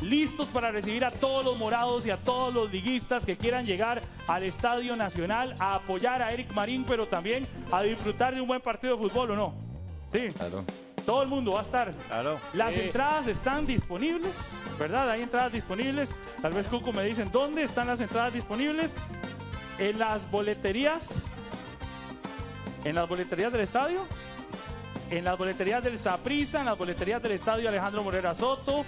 listos para recibir a todos los morados y a todos los liguistas que quieran llegar al Estadio Nacional a apoyar a Eric Marín, pero también a disfrutar de un buen partido de fútbol, ¿o no? Sí, Claro. Todo el mundo va a estar. Claro. Las entradas están disponibles, ¿verdad? Hay entradas disponibles. Tal vez Cuco me dicen dónde están las entradas disponibles. En las boleterías. En las boleterías del estadio. En las boleterías del Saprissa, en las boleterías del estadio Alejandro Morera Soto.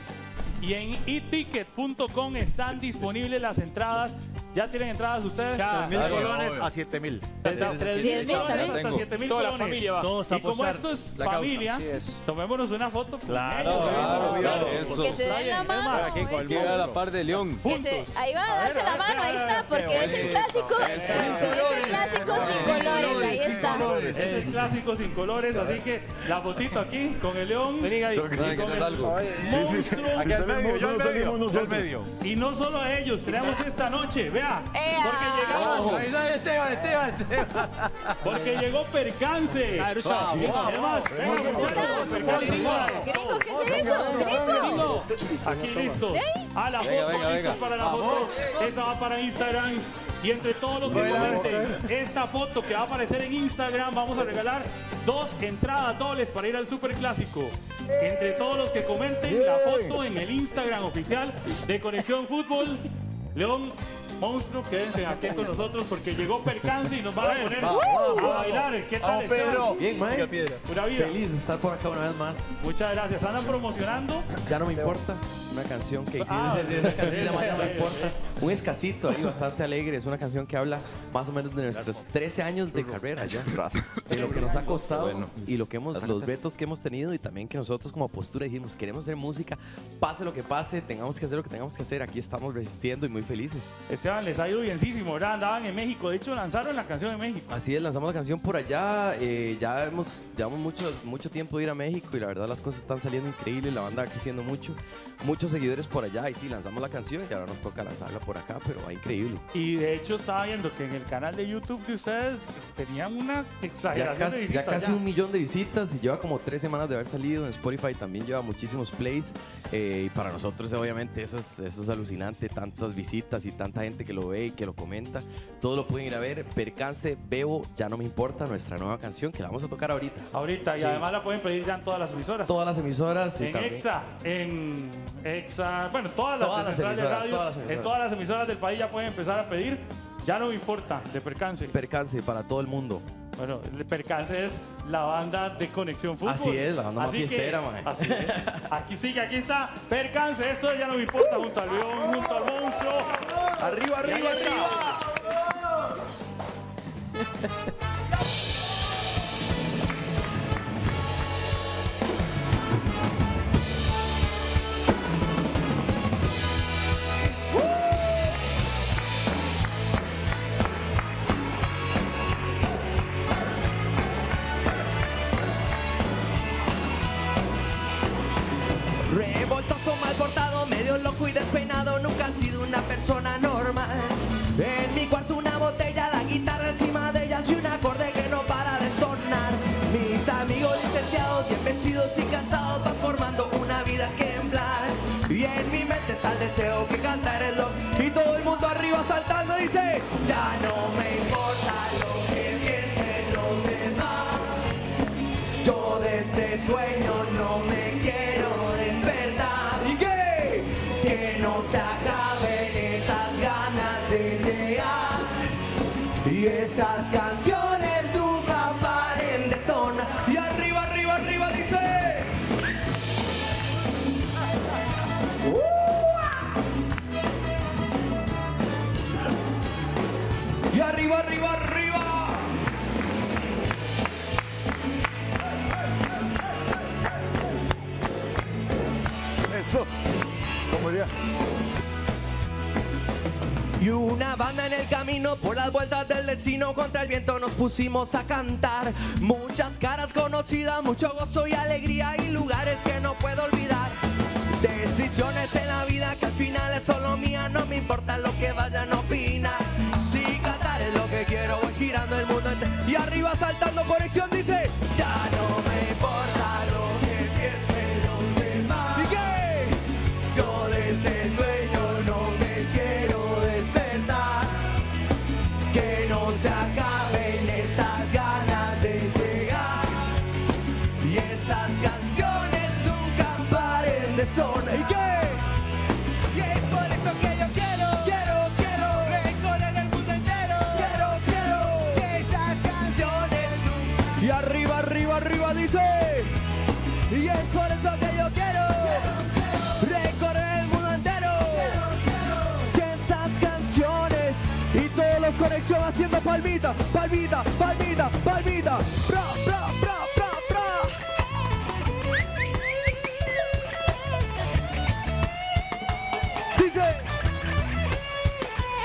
Y en eticket.com están disponibles las entradas. ¿Ya tienen entradas ustedes? Ya. Mil Claro, colones obvio. a siete mil. Desde tres Diez mil mil colones también. hasta siete mil Toda la colones. familia va. Todos a Y como esto es familia, es. tomémonos una foto. Claro, ellos. claro, claro. Eso. que se den la mano. Aquí con el Que a la par de León. Se- ahí van a darse A ver, la a mano, ahí está, porque es el clásico. Es el clásico sin colores, ahí está. Es el clásico sin colores, así que la fotito aquí con el león. Vení, Gaby. y con el algo. monstruo. Aquí al medio, yo al medio. Y no solo a ellos, tenemos esta noche, vea, porque llegamos, Ahí está Esteban, Esteban, Esteban. porque llegó percance. Ah. Además, venga, muchachos, percance. Gringo, ¿qué es eso? Gringo. Aquí listos. A la foto, venga, listos venga. para la foto. Esa va para Instagram. Y entre todos los que comenten esta foto que va a aparecer en Instagram, vamos a regalar dos entradas dobles para ir al Super Clásico. Entre todos los que comenten la foto en el Instagram oficial de Conexión Fútbol, León Monstruo, quédense aquí con nosotros porque llegó percance y nos van a poner a bailar. ¿Qué tal están? Bien, mae. Pura vida. Feliz de estar por acá una vez más. Muchas gracias. ¿Andan promocionando? Ya no me importa. Una canción que hiciste. Ah, sí, sí, sí, Ya no me importa. Un escasito ahí bastante alegre. Es una canción que habla más o menos de nuestros 13 años de carrera ya. De lo que nos ha costado y lo que hemos, los vetos que hemos tenido y también que nosotros como postura dijimos, queremos hacer música, pase lo que pase, tengamos que hacer lo que tengamos que hacer. Aquí estamos resistiendo y muy felices. Les ha ido bienísimo, ¿verdad? Andaban en México. De hecho, lanzaron la canción en México. Así es, lanzamos la canción por allá. eh, ya hemos llevamos muchos, mucho tiempo de ir a México y la verdad las cosas están saliendo increíbles. La banda va creciendo mucho. Muchos seguidores por allá. Y sí, lanzamos la canción y ahora nos toca lanzarla por acá, pero va increíble. Y de hecho, estaba viendo que en el canal de YouTube de ustedes tenían una Ya, exageración de ya visitas. casi ya. un millón de visitas y lleva como tres semanas de haber salido. En Spotify también lleva muchísimos plays. eh, y para nosotros, obviamente, eso es, eso es alucinante. Tantas visitas y tanta gente que lo ve y que lo comenta. Todo lo pueden ir a ver. Percance, Bebo, ya no me importa. Nuestra nueva canción que la vamos a tocar ahorita. Ahorita, y Sí. además la pueden pedir ya en todas las emisoras. Todas las emisoras. en también- EXA, en EXA, bueno, todas las Todas las emisoras, Radios, todas las en todas las emisoras del país ya pueden empezar a pedir. Ya no me importa, de Percance. Percance para todo el mundo. Bueno, el Percance es la banda de Conexión Fútbol. Así es, la banda más Así que, fiestera, mae. Así es. Aquí sí que aquí está Percance. Esto es ya no me importa junto al león, junto al monstruo. Arriba, arriba, arriba. deseo que cantar el rock. Y todo el mundo arriba saltando dice, ya no me importa lo que piensen los demás. Yo de este sueño no me quiero Una banda en el camino por las vueltas del destino contra el viento nos pusimos a cantar. Muchas caras conocidas, mucho gozo y alegría y lugares que no puedo olvidar. Decisiones en la vida que al final es solo mía, no me importa lo que vayan a opinar. Si cantar es lo que quiero, voy girando el mundo. Y arriba saltando conexión dice, conexión haciendo palmita, palmita, palmita, palmita. Bra, bra, bra, bra, bra. Dice.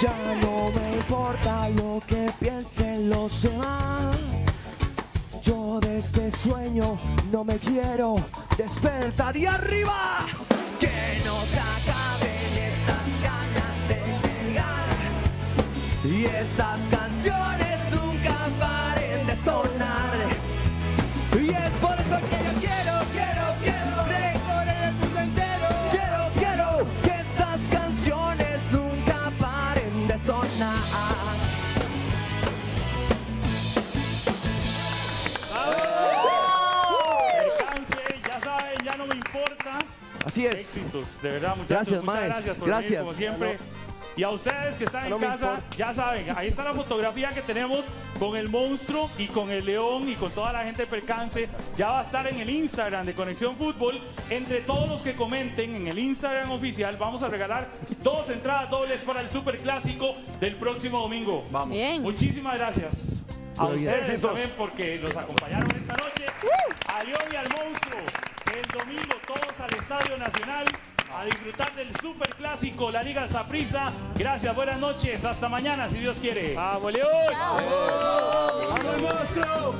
Ya no me importa lo que piensen los demás. Yo de este sueño no me quiero despertar y arriba. Que no se y esas canciones nunca paren de sonar. Y es por eso que yo quiero, quiero, quiero recorrer el mundo entero. Quiero, quiero que esas canciones nunca paren de sonar. Percance, ya saben, ya no me importa. Así es. Éxitos, de verdad, muchachos. Gracias, Muchas Maes. gracias por Gracias. venir, como siempre. Y a ustedes que están No en casa, importa. ya saben, ahí está la fotografía que tenemos con el monstruo y con el león y con toda la gente de percance. Ya va a estar en el Instagram de Conexión Fútbol. Entre todos los que comenten en el Instagram oficial, vamos a regalar dos entradas dobles para el Super Clásico del próximo domingo. Vamos. Bien. Muchísimas gracias. A Muy ustedes también porque nos acompañaron esta noche. A León y al monstruo. El domingo todos al Estadio Nacional a disfrutar del Super Clásico, la Liga Saprissa. Gracias, buenas noches. Hasta mañana, si Dios quiere. ¡Vamos, León! ¡Vamos, monstruo!